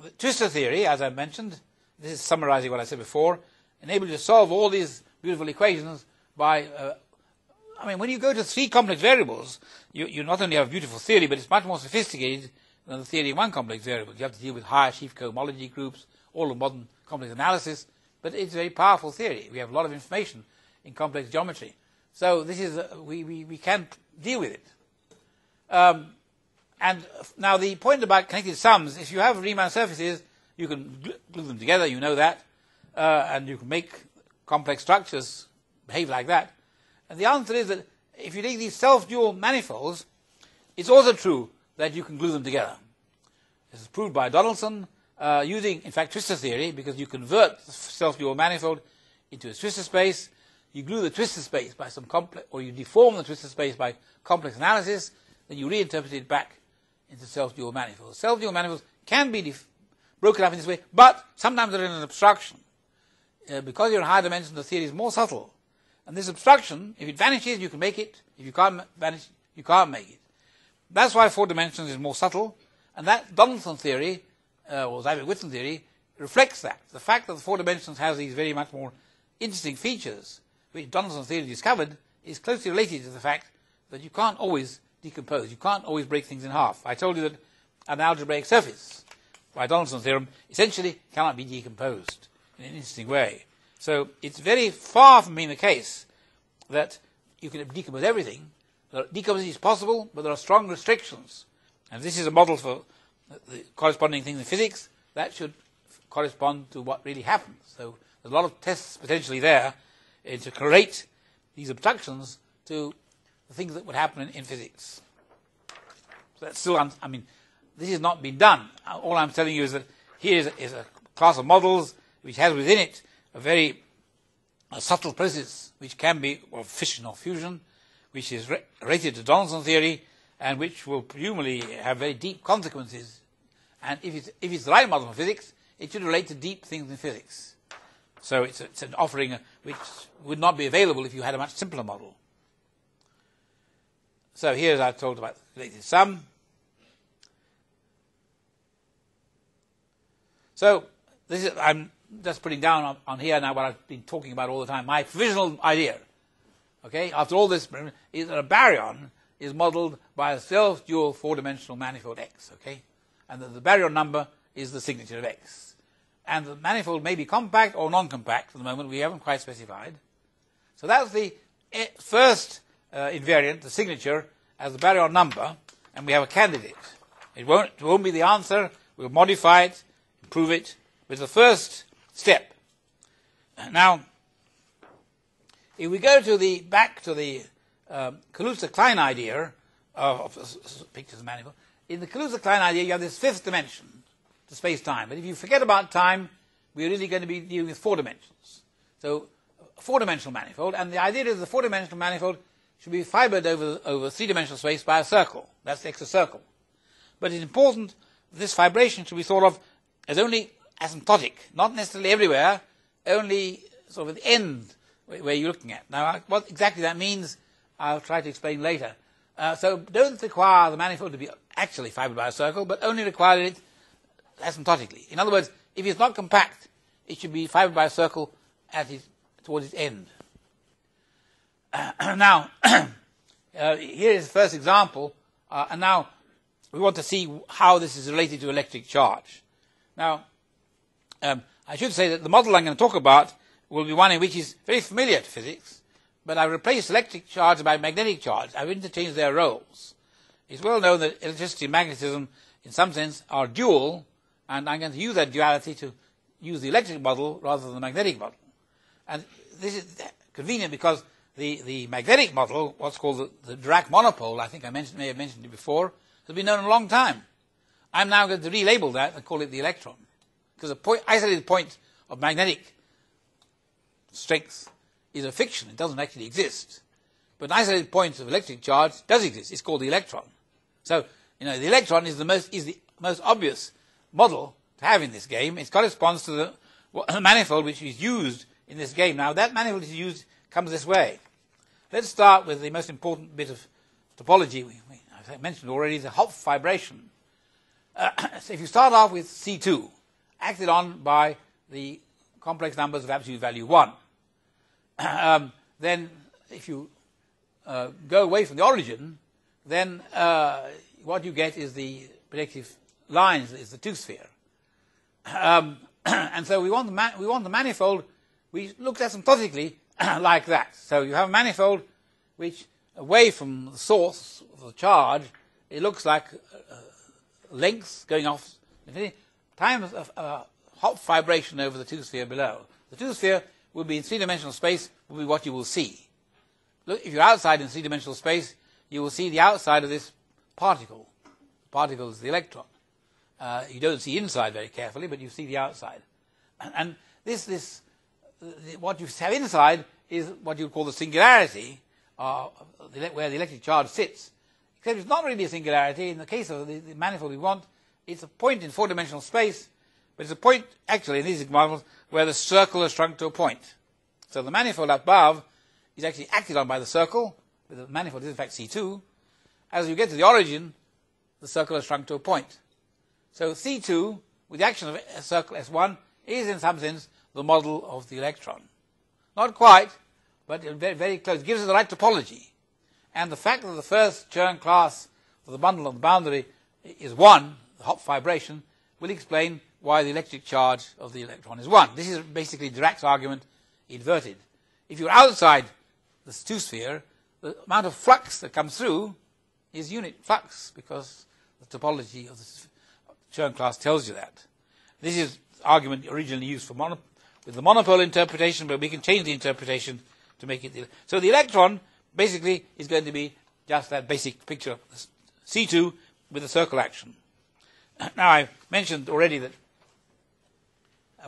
the twistor theory, as I mentioned, this is summarizing what I said before, enables you to solve all these beautiful equations by, uh, I mean, when you go to three complex variables, you, you not only have a beautiful theory, but it's much more sophisticated than the theory of one complex variable. You have to deal with higher sheaf cohomology groups, all of modern complex analysis, but it's a very powerful theory. We have a lot of information in complex geometry. So this is, uh, we, we, we can deal with it. Um, and now the point about connected sums, if you have Riemann surfaces, you can glue them together, you know that, uh, and you can make complex structures behave like that. And the answer is that if you take these self-dual manifolds, it's also true that you can glue them together. This is proved by Donaldson uh, using, in fact, twistor theory, because you convert the self-dual manifold into a twistor space. You glue the twistor space by some complex, or you deform the twistor space by complex analysis. Then you reinterpret it back into self-dual manifolds. Self-dual manifolds can be broken up in this way, but sometimes they're in an obstruction. Uh, because you're in higher dimensions, the theory is more subtle. And this obstruction, if it vanishes, you can make it. If you can't vanish, you can't make it. That's why four dimensions is more subtle. And that Donaldson theory, uh, or Seiberg-Witten theory, reflects that. The fact that the four dimensions has these very much more interesting features, which Donaldson theory discovered, is closely related to the fact that you can't always decompose. You can't always break things in half. I told you that an algebraic surface, by Donaldson's theorem, essentially cannot be decomposed in an interesting way. So it's very far from being the case that you can decompose everything. Decomposition is possible, but there are strong restrictions. And this is a model for the corresponding things in physics. That should correspond to what really happens. So there's a lot of tests potentially there uh, to correlate these obstructions to the things that would happen in, in physics. So that's still, I mean, this has not been done. All I'm telling you is that here is a, is a class of models which has within it a very a subtle process which can be of fission or fusion, which is re- related to Donaldson theory, and which will presumably have very deep consequences. And if it's, if it's the right model for physics, it should relate to deep things in physics. So it's, a, it's an offering uh, which would not be available if you had a much simpler model. So here, as I've told about the related sum. So this is, I'm just putting down on, on, here now what I've been talking about all the time. My provisional idea, okay, after all this, is that a baryon is modeled by a self-dual four-dimensional manifold X, okay, and that the baryon number is the signature of X. And the manifold may be compact or non-compact at the moment. We haven't quite specified. So that's the eh, first uh, invariant, the signature, as the baryon number, and we have a candidate. It won't, it won't be the answer. We'll modify it, improve it, but the first step. Now, if we go to the back to the um, Kaluza-Klein idea of, of pictures of manifold, in the Kaluza-Klein idea you have this fifth dimension, the space-time. But if you forget about time, we're really going to be dealing with four dimensions. So, four-dimensional manifold, and the idea is the four-dimensional manifold should be fibered over, over three-dimensional space by a circle. That's the extra circle. But it's important this fibration should be thought of as only asymptotic, not necessarily everywhere, only sort of at the end where you're looking at. Now, what exactly that means, I'll try to explain later. Uh, so don't require the manifold to be actually fibered by a circle, but only require it asymptotically. In other words, if it's not compact, it should be fibered by a circle at its, towards its end. Uh, now, uh, here is the first example, uh, and now we want to see how this is related to electric charge. Now, um, I should say that the model I'm going to talk about will be one in which is very familiar to physics, but I've replaced electric charge by magnetic charge. I've interchanged their roles. It's well known that electricity and magnetism, in some sense, are dual, and I'm going to use that duality to use the electric model rather than the magnetic model. And this is convenient because the, the magnetic model, what's called the, the Dirac monopole, I think I mentioned, may have mentioned it before, has been known a long time. I'm now going to relabel that and call it the electron. Because a point, isolated point of magnetic strength is a fiction. It doesn't actually exist. But an isolated point of electric charge does exist. It's called the electron. So, you know, the electron is the most, is the most obvious model to have in this game. It corresponds to the, the manifold which is used in this game. Now, that manifold is used comes this way. Let's start with the most important bit of topology. We, we, I've mentioned already the Hopf fibration. Uh, so if you start off with C2, acted on by the complex numbers of absolute value 1, um, then if you uh, go away from the origin, then uh, what you get is the projective lines, is the two sphere. Um, and so we want, the we want the manifold which looks asymptotically like that. So you have a manifold which, away from the source of the charge, it looks like uh, lengths going off infinity, times of uh, Hopf fibration over the two sphere below. The two sphere will be in three dimensional space, will be what you will see. look, if you're outside in three-dimensional space, you will see the outside of this particle. The particle is the electron. Uh, you don't see inside very carefully, but you see the outside. And, and this, this, what you have inside is what you call the singularity, uh, where the electric charge sits. Except it's not really a singularity. In the case of the, the manifold we want, it's a point in four-dimensional space, but it's a point, actually, in these examples, where the circle is shrunk to a point. So the manifold above is actually acted on by the circle, the manifold is in fact C2. As you get to the origin, the circle is shrunk to a point. So C2, with the action of a circle S1, is in some sense the model of the electron. Not quite, but very, very close. It gives us the right topology. And the fact that the first Chern class of the bundle on the boundary is 1, Hopf fibration, will explain why the electric charge of the electron is 1. This is basically Dirac's argument inverted. If you're outside the two sphere, the amount of flux that comes through is unit flux because the topology of the Chern class tells you that. This is argument originally used for mono, with the monopole interpretation, but we can change the interpretation to make it. The, so the electron basically is going to be just that basic picture, C2 with a circle action. Now I mentioned already that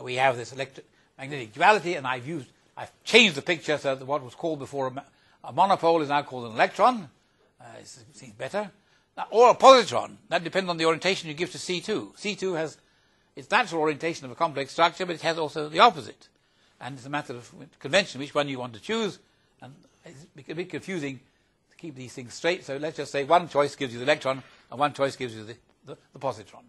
we have this electromagnetic duality, and I've used, I've changed the picture so that what was called before a, a monopole is now called an electron. Uh, it seems better. Now, or a positron. That depends on the orientation you give to C2. C2 has its natural orientation of a complex structure, but it has also the opposite. And it's a matter of convention which one you want to choose. And it's a bit confusing to keep these things straight. So let's just say one choice gives you the electron and one choice gives you the, the, the positron.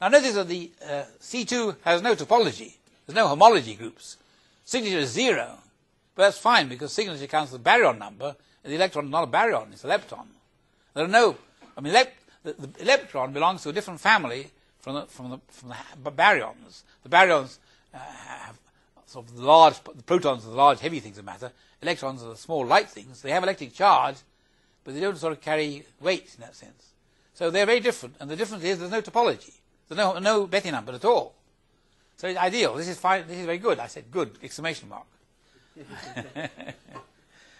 Now notice that the uh, C2 has no topology. There's no homology groups. Signature is zero. But that's fine because signature counts the baryon number and the electron is not a baryon, it's a lepton. There are no, I mean, lep, the, the, electron belongs to a different family from the, from the, from the baryons. The baryons uh, have sort of the large, the protons are the large heavy things of matter. Electrons are the small light things. They have electric charge, but they don't sort of carry weight in that sense. So they're very different, and the difference is there's no topology. There's no, no Betti number at all. So it's ideal. This is fine. This is very good. I said good, exclamation mark.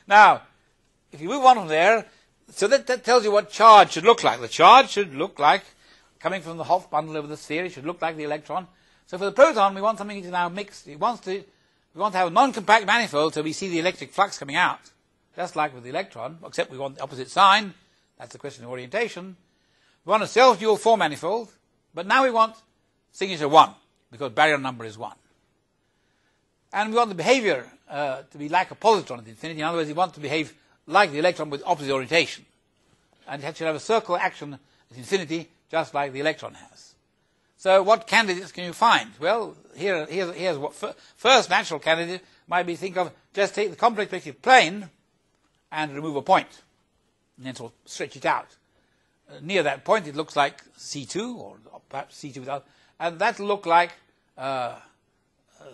now, if you move on from there, so that, that tells you what charge should look like. The charge should look like, coming from the Hopf bundle over the sphere, it should look like the electron. So for the proton, we want something to now mix. It wants to, we want to have a non-compact manifold so we see the electric flux coming out. Just like with the electron, except we want the opposite sign. That's the question of orientation. We want a self-dual four manifold, but now we want signature 1, because baryon number is 1. And we want the behavior uh, to be like a positron at infinity. In other words, we want to behave like the electron with opposite orientation. And it should have a circle action at infinity, just like the electron has. So what candidates can you find? Well, here, here's, here's what first natural candidate might be think of just take the complex plane and remove a point. And then sort of stretch it out. Near that point, it looks like C2, or perhaps C2 without, and that'll look like uh, uh,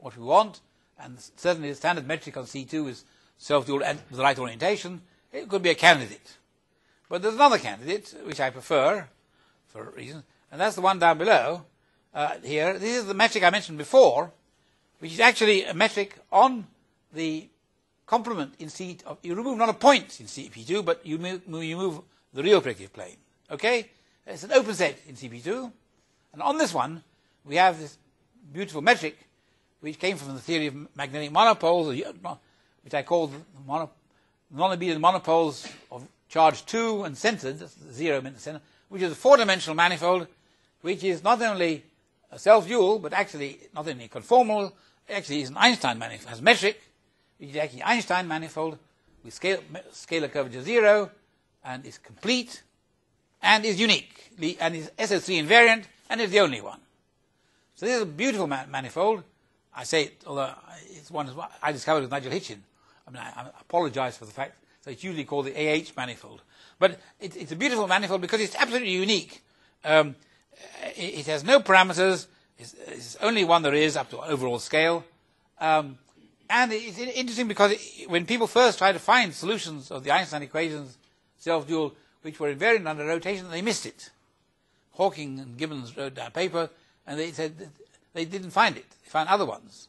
what we want. And certainly the standard metric on C2 is self-dual and the right orientation. It could be a candidate. But there's another candidate, which I prefer, for reasons, and that's the one down below uh, here. This is the metric I mentioned before, which is actually a metric on the complement in C. You remove not a point in CP2, but you move, you move the real projective plane. Okay? It's an open set in CP2. And on this one, we have this beautiful metric, which came from the theory of magnetic monopoles, uh, which I call the mono, non-abelian monopoles of charge 2 and centered, zero in the center, which is a four-dimensional manifold, which is not only a self-dual, but actually not only conformal, actually is an Einstein manifold, has metric, which is actually Einstein manifold with scale, scalar curvature zero, and is complete, and is unique, and is SO3 invariant, and is the only one. So this is a beautiful manifold. I say it, although it's one I discovered with Nigel Hitchin. I mean, I, I apologize for the fact that it's usually called the AH manifold. But it, it's a beautiful manifold because it's absolutely unique. Um, it, it, has no parameters. It's, it's, only one there is up to overall scale. Um, and it's interesting because when people first tried to find solutions of the Einstein equations, self-dual, which were invariant under rotation, they missed it. Hawking and Gibbons wrote a paper, and they said they didn't find it. They found other ones.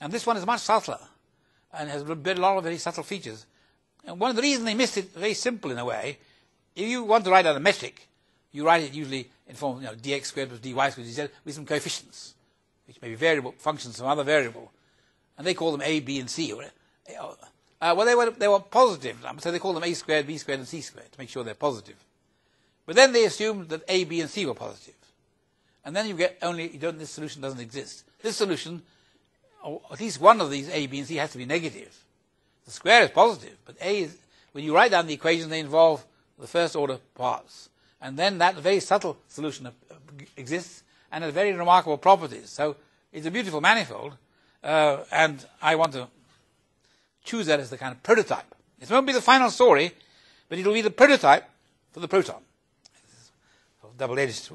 And this one is much subtler. and has a a lot of very subtle features. And one of the reasons they missed it very simple in a way, if you want to write out a metric, you write it usually in form of you know, dx squared plus dy squared dz with some coefficients, which may be variable functions, some other variable, and they call them a, b, and c. Or, uh, well, they were they were positive, so they call them a squared, b squared, and c squared to make sure they're positive. But then they assumed that a, b, and c were positive. and then you get only you don't. This solution doesn't exist. This solution, or at least one of these a, b, and c has to be negative. The square is positive, but a is when you write down the equation, they involve the first order parts, and then that very subtle solution exists and has very remarkable properties. So it's a beautiful manifold, uh, and I want to choose that as the kind of prototype. It won't be the final story, but it'll be the prototype for the proton. Double-edged.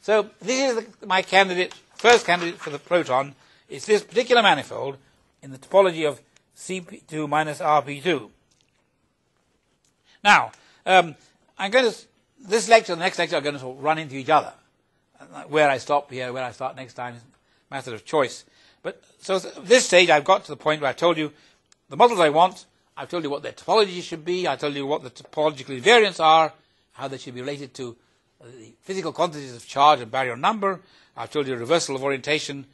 So this is the, my candidate, first candidate for the proton. It's this particular manifold in the topology of CP2 minus RP2. Now, um, I'm going to, this lecture and the next lecture are going to sort of run into each other. Where I stop here, where I start next time is a matter of choice. But so at this stage, I've got to the point where I told you the models I want. I've told you what their topology should be. I've told you what the topological invariants are, how they should be related to the physical quantities of charge and baryon number. I've told you reversal of orientation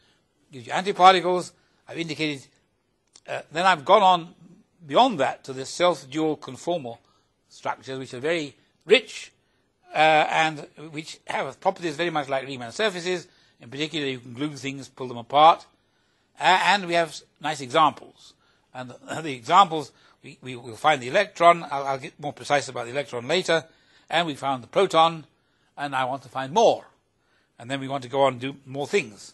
gives you antiparticles. I've indicated. Uh, then I've gone on beyond that to the self-dual conformal structures, which are very rich uh, and which have properties very much like Riemann surfaces. In particular, you can glue things, pull them apart, uh, and we have nice examples. And the, examples, we, we will find the electron. I'll, I'll, get more precise about the electron later. And we found the proton, and I want to find more. And then we want to go on and do more things.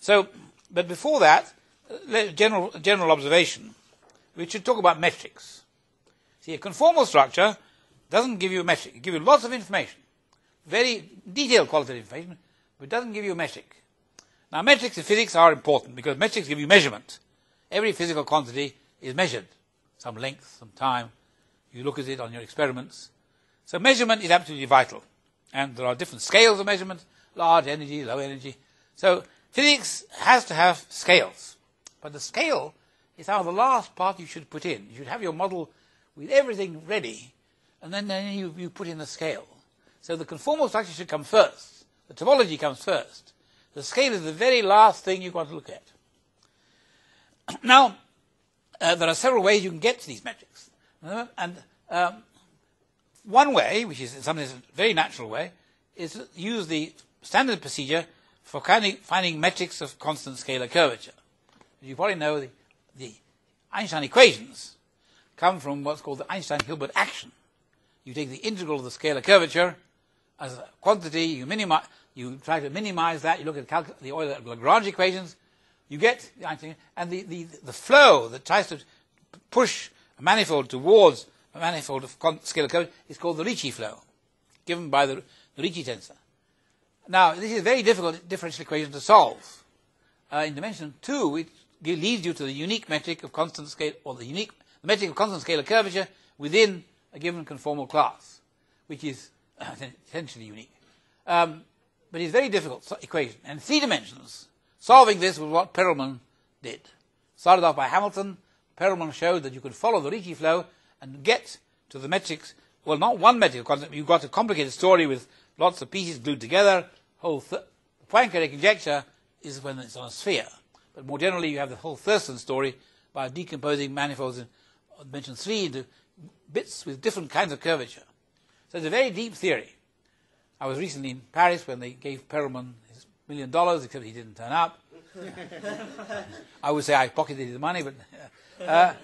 So, but before that, uh, general, general observation. We should talk about metrics. See, a conformal structure doesn't give you a metric. It gives you lots of information, very detailed qualitative information, but it doesn't give you a metric. Now, metrics in physics are important because metrics give you measurement. Every physical quantity is measured, some length, some time. You look at it on your experiments. So measurement is absolutely vital. And there are different scales of measurement, large energy, low energy. So physics has to have scales. But the scale is how the last part you should put in. You should have your model with everything ready, and then, then you, you put in the scale. So the conformal structure should come first. The topology comes first. The scale is the very last thing you've got to look at. Now, uh, there are several ways you can get to these metrics. Uh, and um, one way, which is in some sense a very natural way, is to use the standard procedure for finding, metrics of constant scalar curvature. As You probably know the, the Einstein equations come from what's called the Einstein-Hilbert action. You take the integral of the scalar curvature as a quantity, you minimize, you try to minimize that, you look at the Euler-Lagrange equations, you get the and the, the, the flow that tries to push a manifold towards a manifold of scalar curvature is called the Ricci flow, given by the, the Ricci tensor. Now, this is a very difficult differential equation to solve. Uh, in dimension 2, it leads you to the unique metric of constant scale, or the unique the metric of constant scalar curvature within a given conformal class, which is essentially unique. Um, but it's a very difficult equation. And three dimensions, solving this was what Perelman did. Started off by Hamilton. Perelman showed that you could follow the Ricci flow and get to the metrics. Well, not one metric. You've got a complicated story with lots of pieces glued together. Whole th- Poincare conjecture is when it's on a sphere. But more generally, you have the whole Thurston story by decomposing manifolds in dimension three into bits with different kinds of curvature. So it's a very deep theory. I was recently in Paris when they gave Perelman million dollars, except he didn't turn up. I would say I pocketed the money, but. Uh,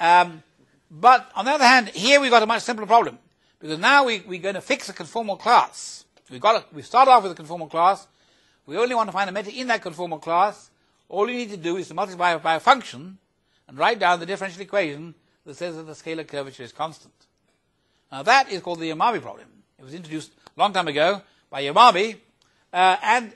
um, but on the other hand, here we've got a much simpler problem. Because now we, we're going to fix a conformal class. We've got a, we start off with a conformal class. We only want to find a metric in that conformal class. All you need to do is to multiply by a function and write down the differential equation that says that the scalar curvature is constant. Now that is called the Yamabe problem. It was introduced a long time ago by Yamabe, uh, and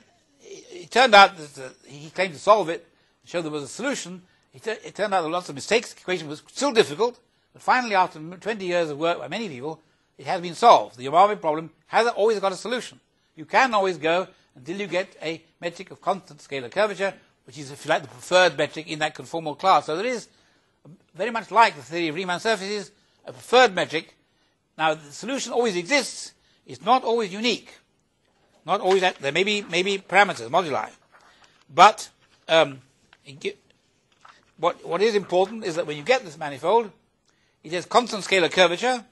it, turned out that he claimed to solve it, show there was a solution. It, it, turned out there were lots of mistakes. The equation was still difficult, but finally, after 20 years of work by many people, it has been solved. The Yamabe problem has always got a solution. You can always go until you get a metric of constant scalar curvature, which is, if you like, the preferred metric in that conformal class. So there is very much like the theory of Riemann surfaces, a preferred metric. Now, the solution always exists. It's not always unique. Not always. That, there may be maybe parameters, moduli, but um, what what is important is that when you get this manifold, it has constant scalar curvature,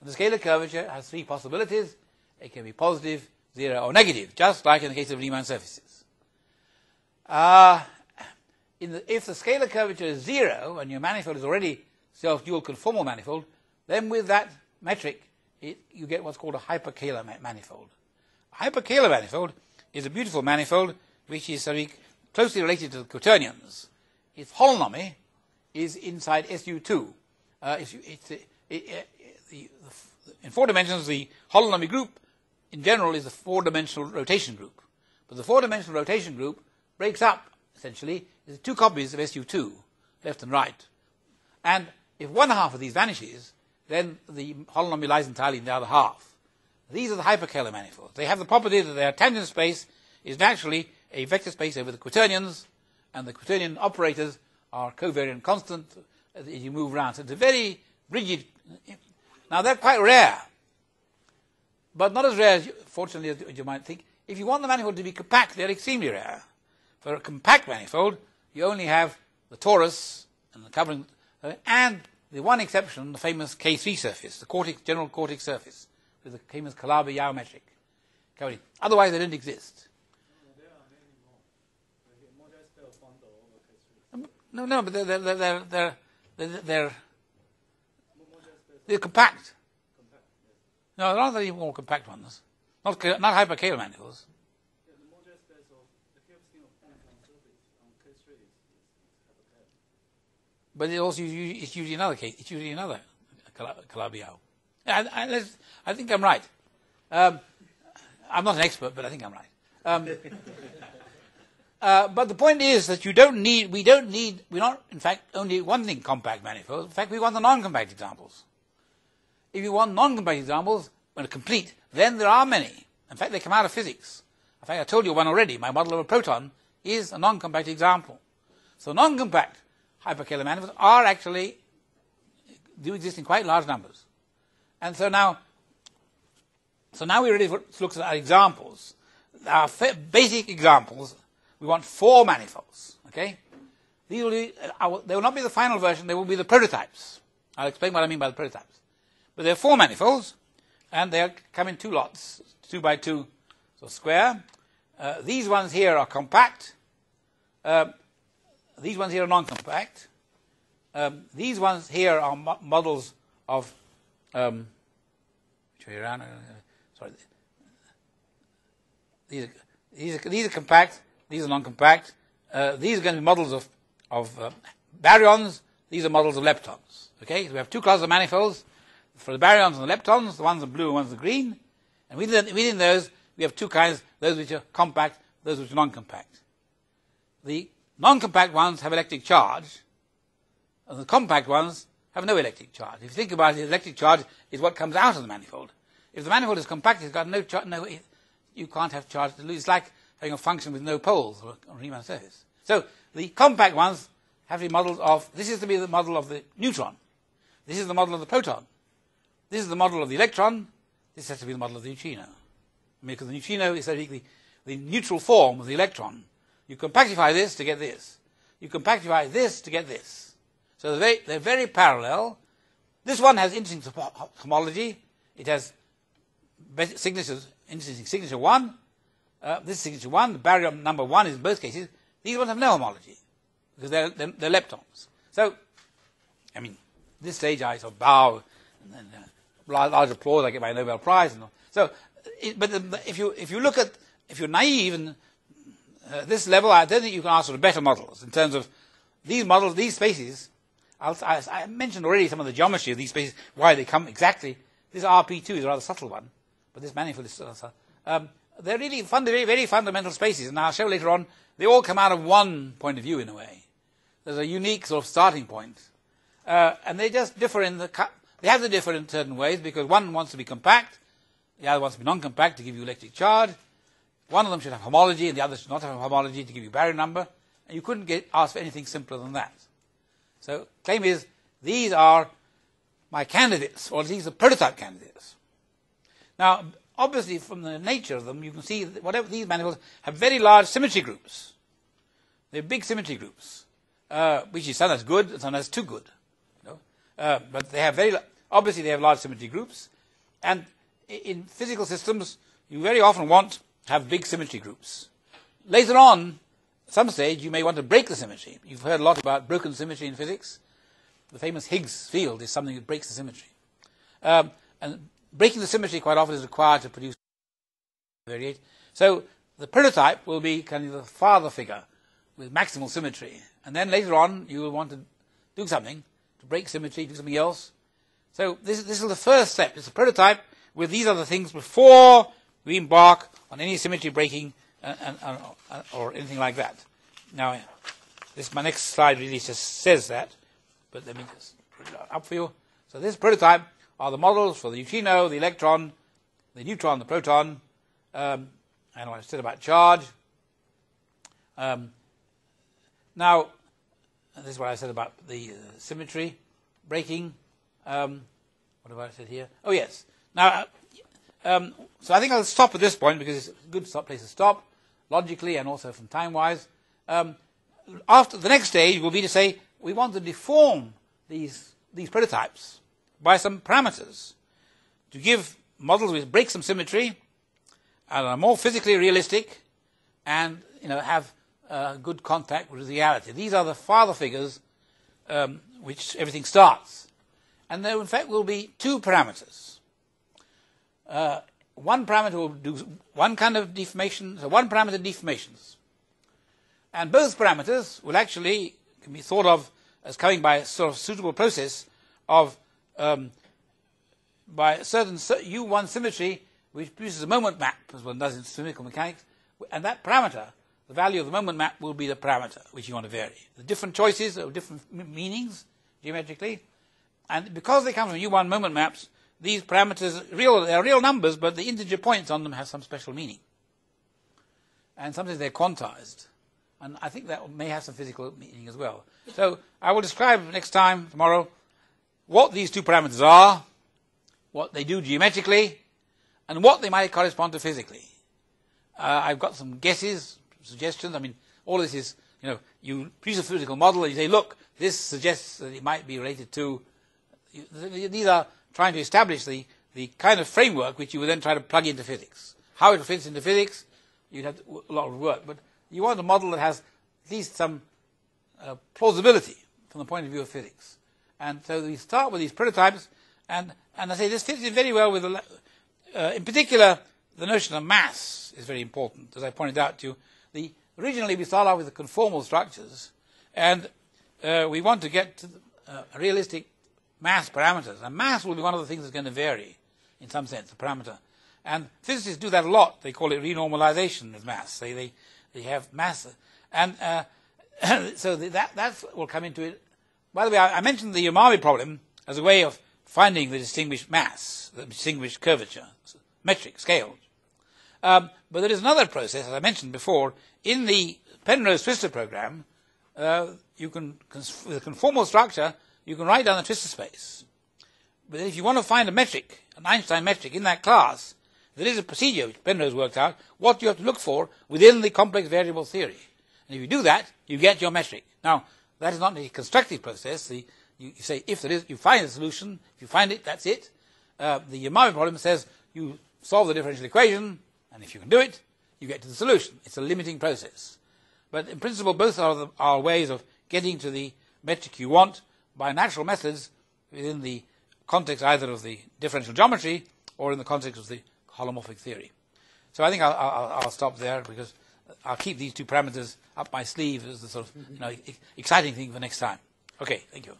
and the scalar curvature has three possibilities. It can be positive, zero, or negative, just like in the case of Riemann surfaces. Uh, the, if the scalar curvature is zero, and your manifold is already self-dual conformal manifold, then with that metric, it, you get what's called a hyperkähler manifold. A hyperkähler manifold is a beautiful manifold which is closely related to the quaternions. Its holonomy is inside SU2. Uh, it's, it's, it, it, the, the, in four dimensions, the holonomy group in general is a four-dimensional rotation group. But the four-dimensional rotation group breaks up, essentially, into two copies of SU2, left and right. And if one half of these vanishes, then the holonomy lies entirely in the other half. These are the hyperkähler manifolds. They have the property that their tangent space is naturally a vector space over the quaternions, and the quaternion operators are covariant constant as you move around. So it's a very rigid. Now they're quite rare, but not as rare, as you, fortunately, as you might think. If you want the manifold to be compact, they're extremely rare. For a compact manifold, you only have the torus and the covering, uh, and the one exception, the famous K3 surface, the quartic, general quartic surface, with the famous Calabi-Yau metric. Otherwise, they don't exist. No, no, but they're they're they're they're they're, they're, they're compact. No, there aren't any more compact ones. Not not hyperkähler manifolds. But it also it's usually another case. It's usually another Calabi-Yau. I, I, think I'm right. Um, I'm not an expert, but I think I'm right. Um, uh, but the point is that you don't need, we don't need, we're not, in fact, only wanting compact manifolds. In fact, we want the non-compact examples. If you want non-compact examples, when complete, then there are many. In fact, they come out of physics. In fact, I told you one already. My model of a proton is a non-compact example. So non-compact hyperkähler manifolds are actually, do exist in quite large numbers. And so now, so now we really look at our examples. Our basic examples we want four manifolds. Okay? These will be, they will not be the final version, they will be the prototypes. I'll explain what I mean by the prototypes. But there are four manifolds, and they come in two lots, two by two, so square. Uh, these ones here are compact. Um, these ones here are non-compact. Um, these ones here are mo- models of. Um, around. Uh, sorry. These are, these are, these are compact. These are non-compact. Uh, these are going to be models of, of uh, baryons. These are models of leptons. Okay, so we have two classes of manifolds. For the baryons and the leptons, the ones are blue and ones are green. And within, within those, we have two kinds, those which are compact, those which are non-compact. The non-compact ones have electric charge, and the compact ones have no electric charge. If you think about it, the electric charge is what comes out of the manifold. If the manifold is compact, it's got no charge, no, you can't have charge to lose. It's like having a function with no poles or a Riemann surface. So the compact ones have to be models of, this is to be the model of the neutron. This is the model of the proton. This is the model of the electron. This has to be the model of the neutrino. Because the neutrino is the, the neutral form of the electron. You compactify this to get this. You compactify this to get this. So they're very, they're very parallel. This one has interesting homology. It has signatures, interesting signature 1, uh, this is signature 1, the baryon number 1 is in both cases. These ones have no homology because they're, they're, they're leptons. So, I mean, this stage I sort of bow and then uh, large applause, I get my Nobel Prize. And all. So, it, but the, if, you, if you look at, if you're naive and uh, this level, I don't think you can ask for better models in terms of these models, these spaces. I, I mentioned already some of the geometry of these spaces, why they come exactly. This RP2 is a rather subtle one, but this manifold is subtle. Um, they're really fund- very, very fundamental spaces, and I'll show later on, they all come out of one point of view in a way. There's a unique sort of starting point. Uh, and they just differ in the, cu- they have to differ in certain ways because one wants to be compact, the other wants to be non-compact to give you electric charge. One of them should have homology and the other should not have homology to give you baryon number. And you couldn't get asked for anything simpler than that. So claim is these are my candidates, or these are prototype candidates. Now, obviously, from the nature of them, you can see that whatever these manifolds have very large symmetry groups. They're big symmetry groups, uh, which is sometimes good and sometimes too good. You know? uh, but they have very obviously they have large symmetry groups, and in physical systems, you very often want to have big symmetry groups. Later on, at some stage, you may want to break the symmetry. You've heard a lot about broken symmetry in physics. The famous Higgs field is something that breaks the symmetry. Um, and breaking the symmetry quite often is required to produce variation. So the prototype will be kind of the father figure with maximal symmetry. And then later on, you will want to do something to break symmetry, do something else. So this, this is the first step. It's a prototype with these other things before we embark on any symmetry breaking and, and, and, or anything like that. Now, this my next slide really just says that, but let me just put it up for you. So this prototype are the models for the neutrino, the electron, the neutron, the proton, um, and what I said about charge. Um, now, this is what I said about the uh, symmetry breaking. Um, what have I said here? Oh, yes. Now, uh, um, so I think I'll stop at this point because it's a good stop place to stop, logically and also from time-wise. Um, after the next stage will be to say we want to deform these these prototypes by some parameters to give models which break some symmetry and are more physically realistic and you know have uh, good contact with reality. These are the father figures um, which everything starts. And there, in fact, will be two parameters. Uh, one parameter will do one kind of deformation, so one parameter deformations. And both parameters will actually can be thought of as coming by a sort of suitable process of um, by a certain U1 symmetry which produces a moment map, as one does in spherical mechanics, and that parameter, the value of the moment map, will be the parameter which you want to vary. The different choices of different meanings geometrically, and because they come from U1 moment maps, these parameters real they are real numbers, but the integer points on them have some special meaning. And sometimes they're quantized. And I think that may have some physical meaning as well. So I will describe next time, tomorrow, what these two parameters are, what they do geometrically, and what they might correspond to physically. Uh, I've got some guesses, suggestions. I mean, all this is, you know, you produce a physical model and you say, look, this suggests that it might be related to these are trying to establish the, the kind of framework which you would then try to plug into physics. How it fits into physics, you'd have a lot of work. But you want a model that has at least some uh, plausibility from the point of view of physics. And so we start with these prototypes, and, and I say this fits in very well with, the, uh, in particular, the notion of mass is very important, as I pointed out to you. The, originally, we start out with the conformal structures, and uh, we want to get to the, uh, realistic mass parameters. And mass will be one of the things that's going to vary, in some sense, the parameter. And physicists do that a lot. They call it renormalization of mass. They, they, they have mass. And uh, so that, that will come into it. By the way, I, I mentioned the Yamabe problem as a way of finding the distinguished mass, the distinguished curvature, metric scale. Um, but there is another process, as I mentioned before, in the Penrose twistor program, uh, you can, with a conformal structure, you can write down the twistor space. But if you want to find a metric, an Einstein metric in that class, there is a procedure which Penrose worked out, what you have to look for within the complex variable theory. And if you do that, you get your metric. Now, that is not a constructive process. The, you, you, say, if there is, you find a solution, if you find it, that's it. Uh, the Yamabe problem says you solve the differential equation, and if you can do it, you get to the solution. It's a limiting process. But in principle, both are, the, are ways of getting to the metric you want, by natural methods within the context either of the differential geometry or in the context of the holomorphic theory. So I think I'll, I'll, I'll stop there because I'll keep these two parameters up my sleeve as the sort of you know, exciting thing for next time. Okay, thank you.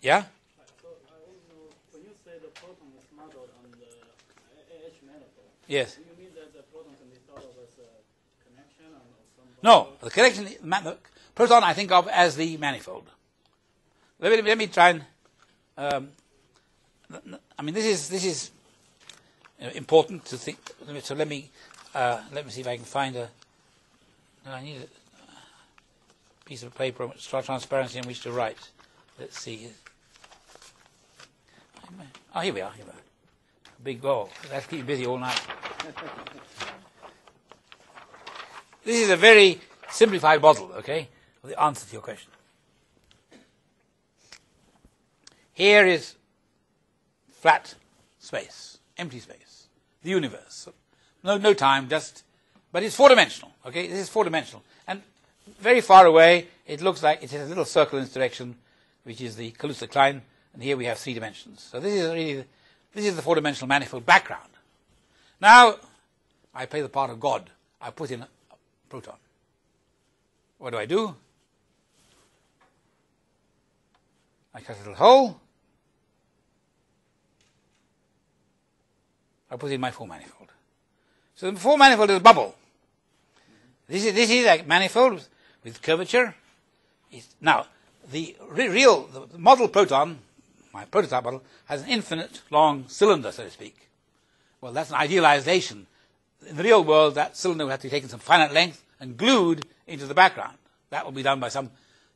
Yeah? Yes. Do you mean that the proton can be thought of as a connection No, the connection, the proton I think of as the manifold. Let me, let me try and, um, I mean, this is, this is, important to think. let me- So let me uh, let me see if I can find a. No, I need a piece of paper tra- transparency on which to write. Let's see. Oh, here we are. Here we are. Big goal. That'll keep you busy all night. This is a very simplified model, okay, of the answer to your question. Here is flat space, empty space, the universe. No, no time, just, but it's four dimensional. Okay, this is four dimensional, and very far away, it looks like it has a little circle in its direction, which is the Kaluza-Klein, and here we have three dimensions. So this is really, this is the four-dimensional manifold background. Now, I play the part of God. I put in a proton. What do I do? I cut a little hole. I put in my four manifold. So the four manifold is a bubble. This is, this is a manifold with curvature. It's, now, the re- real, the model proton, my prototype model, has an infinite long cylinder, so to speak. Well, that's an idealization. In the real world, that cylinder would have to be taken some finite length and glued into the background. That will be done by some,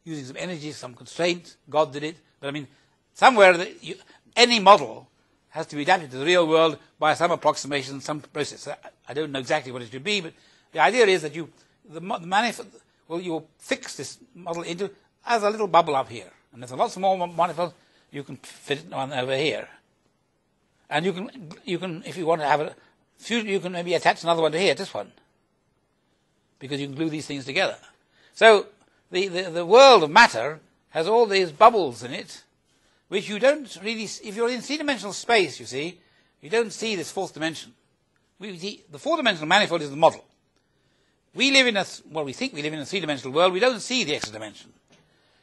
using some energy, some constraint. God did it. But I mean, somewhere, you, any model has to be adapted to the real world by some approximation, some process. I, don't know exactly what it should be, but the idea is that you, the, the manifold, well, you will fix this model into as a little bubble up here. And there's a lot small mo- manifold, you can fit it on over here. And you can, you can, if you want to have a few, you can maybe attach another one to here, this one. Because you can glue these things together. So, the, the, the world of matter has all these bubbles in it, which you don't really, if you're in three-dimensional space, you see, you don't see this fourth dimension. We see, the four-dimensional manifold is the model. We live in a, well, we think we live in a three-dimensional world, we don't see the extra dimension.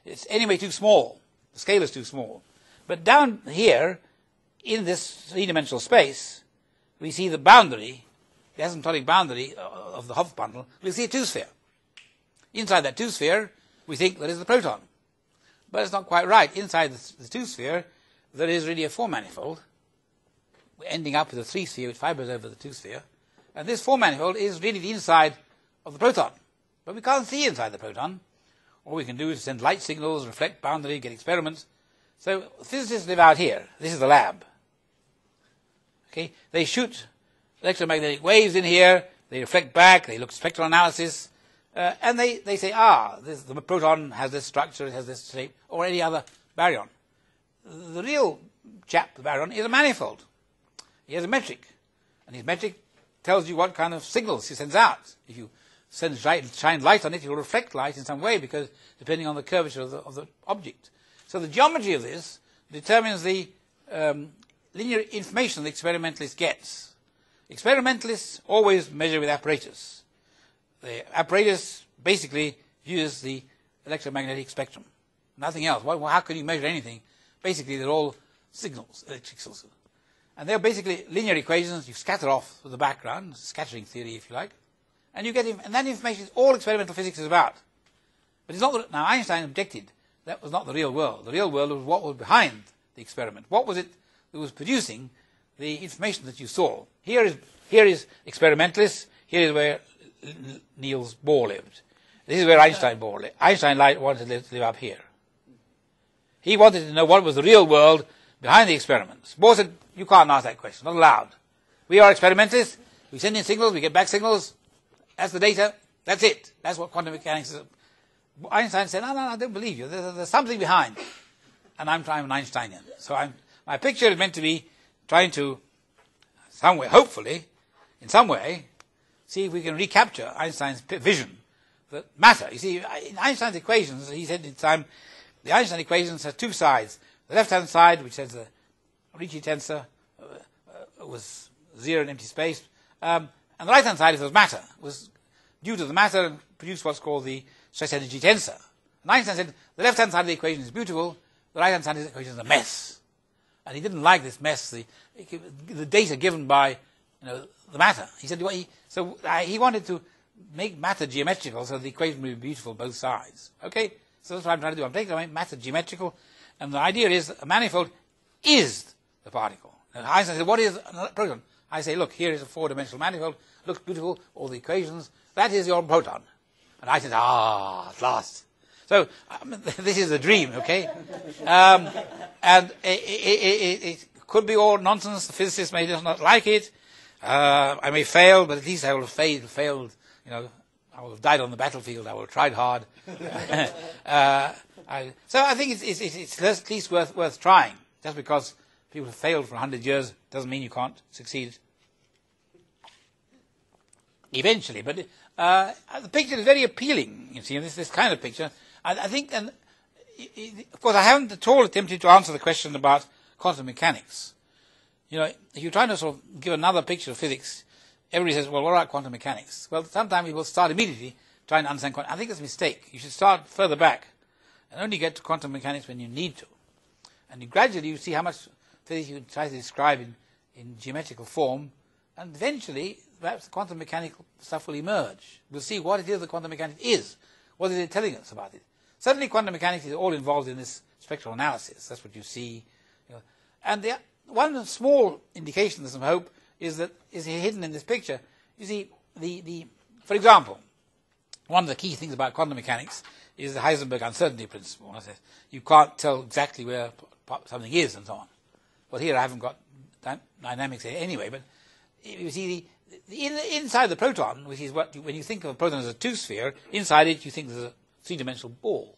It's anyway too small. The scale is too small. But down here, in this three-dimensional space, we see the boundary, the asymptotic boundary uh, of the Hopf bundle, we see a two-sphere. Inside that two-sphere, we think there is the proton. But it's not quite right. Inside the, the two-sphere, there is really a four-manifold. We're ending up with a three-sphere which fibers over the two-sphere. And this four-manifold is really the inside of the proton. But we can't see inside the proton. All we can do is send light signals, reflect boundary, get experiments. So physicists live out here. This is the lab. Okay, they shoot electromagnetic waves in here. They reflect back. They look spectral analysis, uh, and they, they say, ah, this, the proton has this structure, it has this shape, or any other baryon. The real chap, the baryon, is a manifold. He has a metric, and his metric tells you what kind of signals he sends out. If you send shine light on it, it will reflect light in some way because depending on the curvature of the, of the object. So the geometry of this determines the um, linear information the experimentalist gets. Experimentalists always measure with apparatus. The apparatus basically uses the electromagnetic spectrum. Nothing else. What, how can you measure anything? Basically, they're all signals, electric signals. And they're basically linear equations you scatter off the background, scattering theory, if you like, and you get, and that information is all experimental physics is about. But it's not, the, now Einstein objected that was not the real world. The real world was what was behind the experiment. What was it that was producing the information that you saw? Here is, here is experimentalists, here is where Niels Bohr lived. This is where Einstein Bohr lived. Einstein wanted to live, to live up here. He wanted to know what was the real world behind the experiments. Bohr said, you can't ask that question, not allowed. We are experimentalists, we send in signals, we get back signals, that's the data, that's it. That's what quantum mechanics is. Einstein said, no, no, no, I don't believe you. There's, there's something behind. And I'm trying an Einsteinian. So I'm, my picture is meant to be trying to, some way, hopefully, in some way, see if we can recapture Einstein's vision that matter. You see, in Einstein's equations, he said in time, the Einstein equations have two sides. The left-hand side, which says the Ricci tensor uh, uh, was zero in empty space, um, and the right-hand side, there was matter, was due to the matter and produced what's called the stress energy tensor. And Einstein said the left-hand side of the equation is beautiful, the right-hand side of the equation is a mess. And he didn't like this mess, the, the data given by you know, the matter. He said, he, so uh, he wanted to make matter geometrical so the equation would be beautiful both sides. Okay? So that's what I'm trying to do. I'm taking matter geometrical, and the idea is a manifold is the particle. And Einstein said, what is a proton? I say, look, here is a four-dimensional manifold. Looks beautiful. All the equations. That is your proton. And I said, ah, at last. So um, this is a dream, okay? Um, and it, it, it, could be all nonsense. The physicists may just not like it. Uh, I may fail, but at least I will have failed, failed. You know, I will have died on the battlefield. I will have tried hard. uh, I, so I think it's, it's, it's, at least worth, worth trying. Just because people have failed for 100 years doesn't mean you can't succeed eventually. But uh, the picture is very appealing, you see, this, this kind of picture. I, I think, and of course, I haven't at all attempted to answer the question about quantum mechanics. You know, if you're trying to sort of give another picture of physics, everybody says, well, what about quantum mechanics? Well, sometimes we will start immediately trying to understand quantum. I think it's a mistake. You should start further back and only get to quantum mechanics when you need to. And you gradually you see how much physics you can try to describe in, in geometrical form, and eventually perhaps the quantum mechanical stuff will emerge. We'll see what it is the quantum mechanics is. What is it telling us about it? Certainly quantum mechanics is all involved in this spectral analysis. That's what you see. And the, one small indication of some hope is that is hidden in this picture. You see, the, the, for example, one of the key things about quantum mechanics is the Heisenberg uncertainty principle. You can't tell exactly where something is and so on. Well, here I haven't got dynamics anyway, but you see, the in, inside the proton, which is what, when you think of a proton as a two sphere, inside it you think there's a three dimensional ball.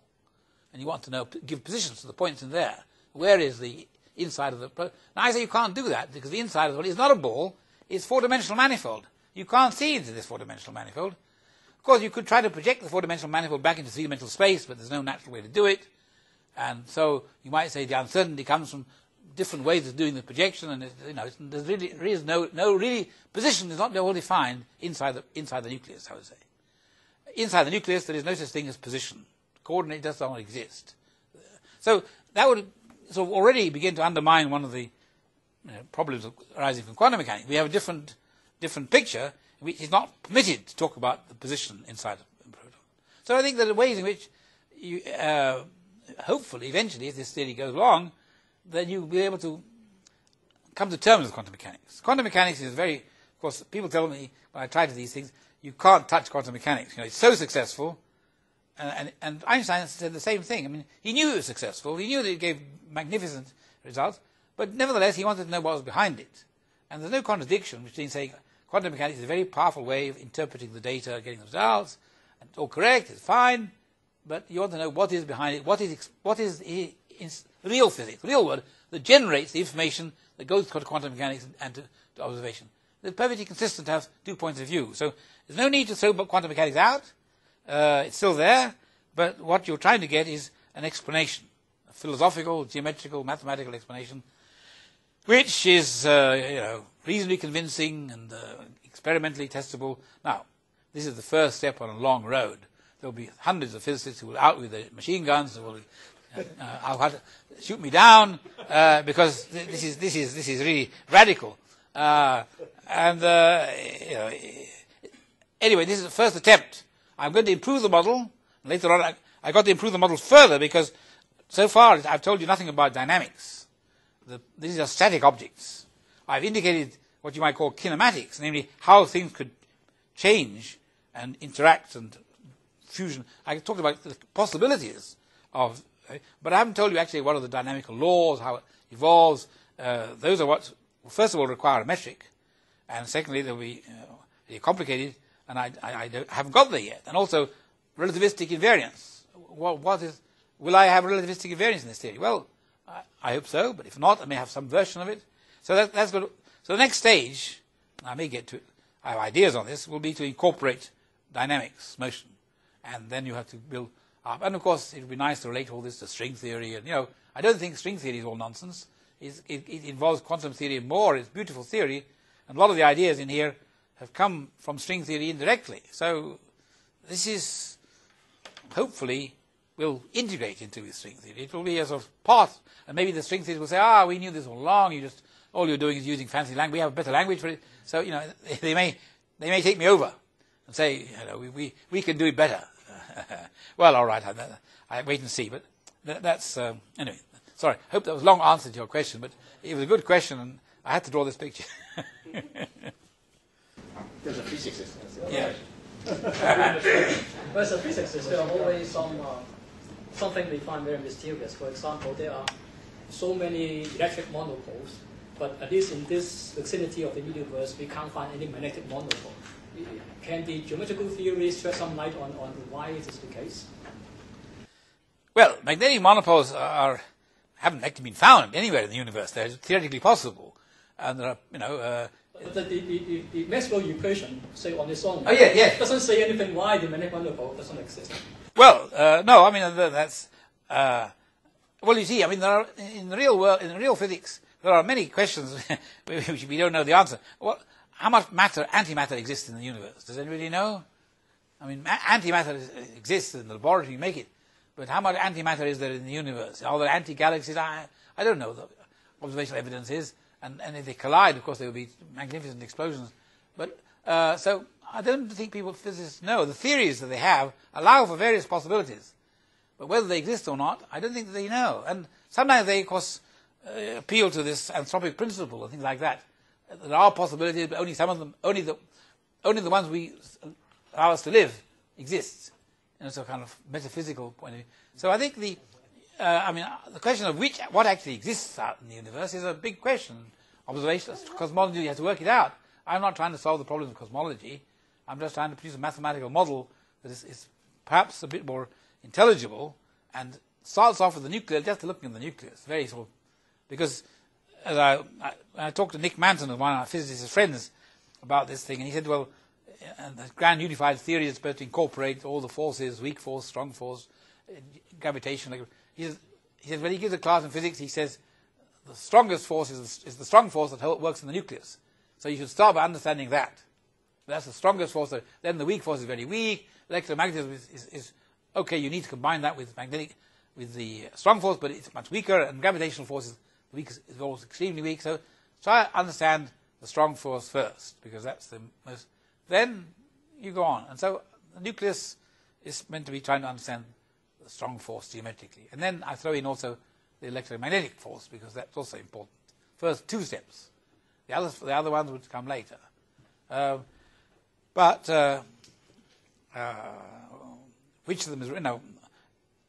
And you want to know, give positions to the points in there. Where is the inside of the proton? Now I say you can't do that because the inside of the ball is not a ball, it's four dimensional manifold. You can't see into this four dimensional manifold. Of course, you could try to project the four-dimensional manifold back into three-dimensional space, but there's no natural way to do it. And so you might say the uncertainty comes from different ways of doing the projection, and it, you know, there's really is no no really position is not well defined inside the inside the nucleus. I would say inside the nucleus there is no such thing as position. Coordinate does not exist. So that would sort of already begin to undermine one of the you know, problems arising from quantum mechanics. We have a different different picture it's not permitted to talk about the position inside a proton. So I think there are ways in which you, uh, hopefully, eventually, if this theory goes along, then you'll be able to come to terms with quantum mechanics. Quantum mechanics is very, of course, people tell me when I try to these things, you can't touch quantum mechanics. You know, it's so successful, and, and, and Einstein said the same thing. I mean, he knew it was successful. He knew that it gave magnificent results, but nevertheless, he wanted to know what was behind it. And there's no contradiction between saying Quantum mechanics is a very powerful way of interpreting the data, getting the results, and it's all correct, it's fine, but you want to know what is behind it, what is, what is real physics, real world, that generates the information that goes to quantum mechanics and to, to observation. It's perfectly consistent to have two points of view. So there's no need to throw quantum mechanics out. Uh, it's still there, but what you're trying to get is an explanation, a philosophical, geometrical, mathematical explanation which is uh, you know reasonably convincing and uh, experimentally testable. Now, this is the first step on a long road. There will be hundreds of physicists who will out with their machine guns and will uh, shoot me down uh, because this is this is this is really radical. Uh, and you know, anyway, this is the first attempt. I'm going to improve the model. Later on, I, I got to improve the model further because so far I've told you nothing about dynamics the, these are static objects. I've indicated what you might call kinematics, namely how things could change and interact and fusion. I talked about the possibilities of, uh, but I haven't told you actually what are the dynamical laws, how it evolves. Uh, those are what, first of all, require a metric, and secondly, they'll be uh, complicated, and I, I, I, haven't got there yet. And also, relativistic invariance. What, what is, will I have relativistic invariance in this theory? Well, I, hope so, but if not, I may have some version of it. So that, that's good. So the next stage, I may get to it, I have ideas on this, will be to incorporate dynamics, motion. And then you have to build up. And of course, it would be nice to relate all this to string theory. And, you know, I don't think string theory is all nonsense. It, it, it involves quantum theory more. It's beautiful theory. And a lot of the ideas in here have come from string theory indirectly. So this is hopefully will integrate into the string theory. It will be a sort of part, and maybe the string theory will say, ah, we knew this all along, you just, all you're doing is using fancy language, we have a better language for it. So, you know, they may, they may take me over and say, you know, we, we, we can do it better. well, all right, I, I, wait and see, but that, that's, um, anyway, sorry, hope that was a long answer to your question, but it was a good question, and I had to draw this picture. There's a physicist. yeah. But as a physicist, there are always some uh, something they find very mysterious. For example, there are so many electric monopoles, but at least in this vicinity of the universe, we can't find any magnetic monopole. Can the geometrical theory shed some light on, on why it is the case? Well, magnetic monopoles are haven't actually been found anywhere in the universe. They're theoretically possible, and there are, you know. Uh, But the, the, the, the Maxwell equation, say on its own, Oh, yeah, yeah. doesn't say anything why the magnetic monopole doesn't exist. Well, uh, no, I mean uh, that's. Uh, well, you see, I mean, there are, in the real world, in real physics, there are many questions which we don't know the answer. What, how much matter, antimatter exists in the universe? Does anybody know? I mean, ma- antimatter is, exists in the laboratory, you make it, but how much antimatter is there in the universe? Are there anti-galaxies? I, I don't know. The observational evidence is, and, and if they collide, of course, there will be magnificent explosions. But uh, so I don't think people physicists know. The theories that they have allow for various possibilities, but whether they exist or not, I don't think that they know. And sometimes they, of course, uh, appeal to this anthropic principle and things like that. There are possibilities, but only some of them, only the, only the ones we allow us to live exist. You know, so kind of metaphysical point of view. So I think the, uh, I mean, uh, the question of which, what actually exists out in the universe is a big question. Observation, cosmology, you have to work it out. I'm not trying to solve the problems of cosmology. I'm just trying to produce a mathematical model that is, is perhaps a bit more intelligible and starts off with the nucleus, just looking at the nucleus, very sort of, because as I, I, I talked to Nick Manton, one of my physicist friends, about this thing, and he said, well, and the grand unified theory is supposed to incorporate all the forces, weak force, strong force, uh, gravitation. He, says, he says, when he gives a class in physics, he says, the strongest force is, is the strong force that works in the nucleus. So you should start by understanding that. That's the strongest force. Then the weak force is very weak. Electromagnetism is, is, is okay. You need to combine that with magnetic, with the strong force, but it's much weaker. And gravitational force is weak, is also extremely weak. So try to understand the strong force first, because that's the most. Then you go on. And so the nucleus is meant to be trying to understand the strong force geometrically. And then I throw in also the electromagnetic force, because that's also important. First two steps. The other, the other ones would come later. Um, but uh, uh, which of them is, you know,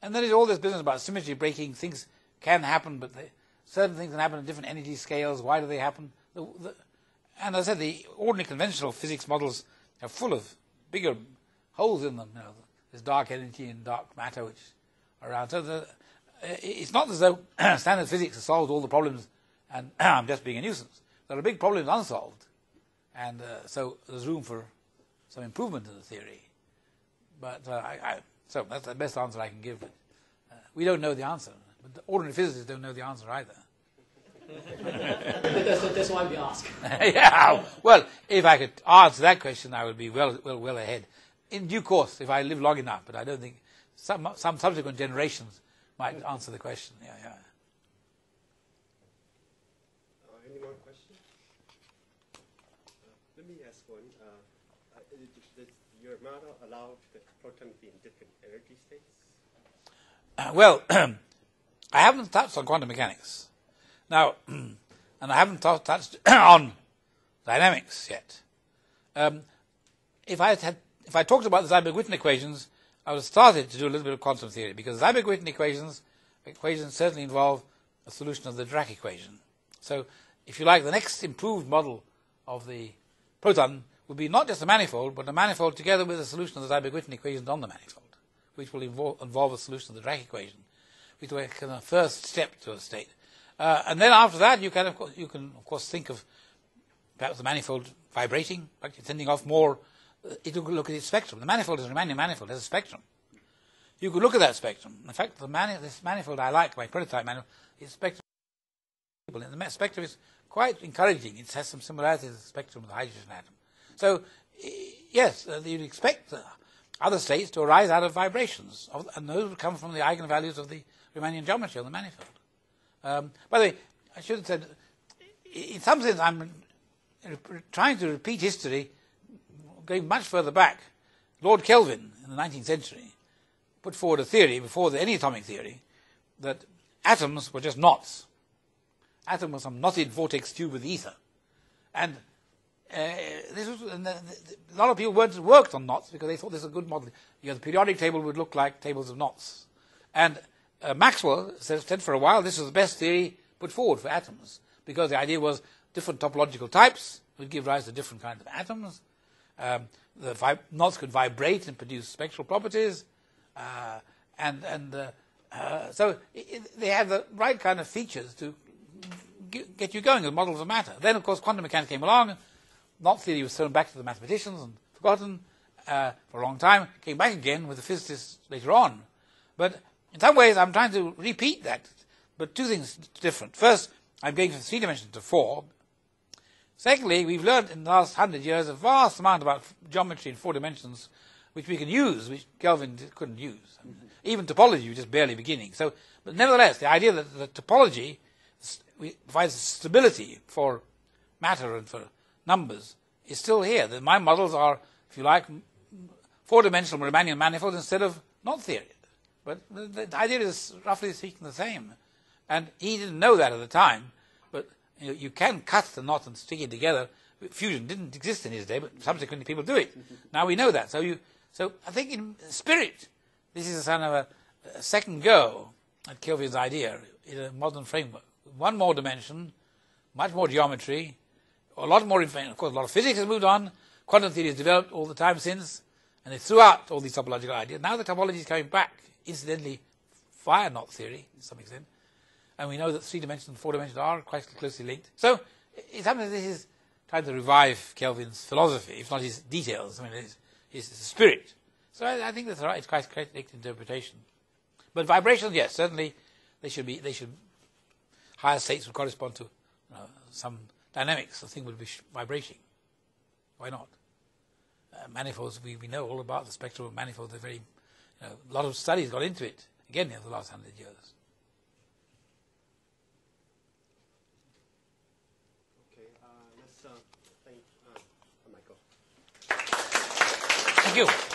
and then there's all this business about symmetry breaking. Things can happen, but they, certain things can happen at different energy scales. Why do they happen? The, the, and as I said, the ordinary conventional physics models are full of bigger holes in them. You know, there's dark energy and dark matter which are around. So the, it's not as though standard physics has solved all the problems and I'm just being a nuisance. There are big problems unsolved. And uh, so there's room for some improvement in the theory. But uh, I, I, so that's the best answer I can give. Uh, we don't know the answer. But the ordinary physicists don't know the answer either. that's, that's why we ask. yeah. Well, if I could answer that question, I would be well, well, well ahead. In due course, if I live long enough. But I don't think some some subsequent generations might answer the question. Yeah, yeah. Uh, any more questions? Uh, let me ask one. Uh, uh, does your model allow the proton to be in different energy states? Uh, well, I haven't touched on quantum mechanics. Now, and I haven't touched on dynamics yet. Um, if I had, if I talked about the Seiberg-Witten equations, I would have started to do a little bit of quantum theory because Seiberg-Witten equations equations certainly involve a solution of the Dirac equation. So, if you like, the next improved model of the proton would be not just a manifold, but a manifold together with a solution of the Seiberg-Witten equations on the manifold, which will involve, involve a solution of the Dirac equation, which will be a first step to a state. Uh, and then after that, you can, of course, you can, of course, think of perhaps the manifold vibrating, like sending off more. Uh, it will look at its spectrum. The manifold is a manifold, it has a spectrum. You could look at that spectrum. In fact, the mani- this manifold I like, my prototype manifold, is spectrum. And the spectrum is quite encouraging. It has some similarities to the spectrum of the hydrogen atom. So, yes, uh, you'd expect uh, other states to arise out of vibrations, and those would come from the eigenvalues of the Riemannian geometry of the manifold. Um, by the way, I should have said, in some sense, I'm trying to repeat history going much further back. Lord Kelvin in the 19th century put forward a theory before any atomic theory that atoms were just knots. atom was some knotted vortex tube with ether. And uh, this was, and the, the, a lot of people weren't, worked on knots because they thought this was a good model. You know, the periodic table would look like tables of knots. And uh, Maxwell said, said for a while this was the best theory put forward for atoms because the idea was different topological types would give rise to different kinds of atoms. Um, the knots could vibrate and produce spectral properties. Uh, and and uh, uh, so it, it, they had the right kind of features to g- get you going with models of matter. Then, of course, quantum mechanics came along. Knot theory was thrown back to the mathematicians and forgotten uh, for a long time. Came back again with the physicists later on. But in some ways, I'm trying to repeat that. But two things different. First, I'm going from three dimensions to four. Secondly, we've learned in the last hundred years a vast amount about geometry in four dimensions, which we can use, which Kelvin couldn't use. Mm-hmm. Even topology was just barely beginning. So, but nevertheless, the idea that the topology provides stability for matter and for numbers is still here. That my models are, if you like, four-dimensional Riemannian manifolds instead of knot theory. But the, idea is roughly speaking the same. And he didn't know that at the time, but you, know, you can cut the knot and stick it together. Fusion didn't exist in his day, but subsequently people do it. now we know that. So you, so I think in spirit, this is a kind of a, a second go at Kelvin's idea in a modern framework. One more dimension, much more geometry, a lot more, of course, a lot of physics has moved on. Quantum theory has developed all the time since, and it threw out all these topological ideas. Now the topology is coming back, incidentally, fire knot theory, to some extent and we know that three dimensions and four dimensions are quite closely linked. So it's something that is trying to revive Kelvin's philosophy, if not his details. I mean, his, his spirit. So I, I think that's right. It's quite a correct interpretation. But vibrations, yes, certainly they should be. They should higher states would correspond to you know, some dynamics. The thing would be vibrating. Why not? Uh, manifolds, we, we know all about the spectrum of manifolds. They're very, you know, a lot of studies got into it again in the last hundred years. Okay, uh, let's uh, thank uh, Michael. Thank you.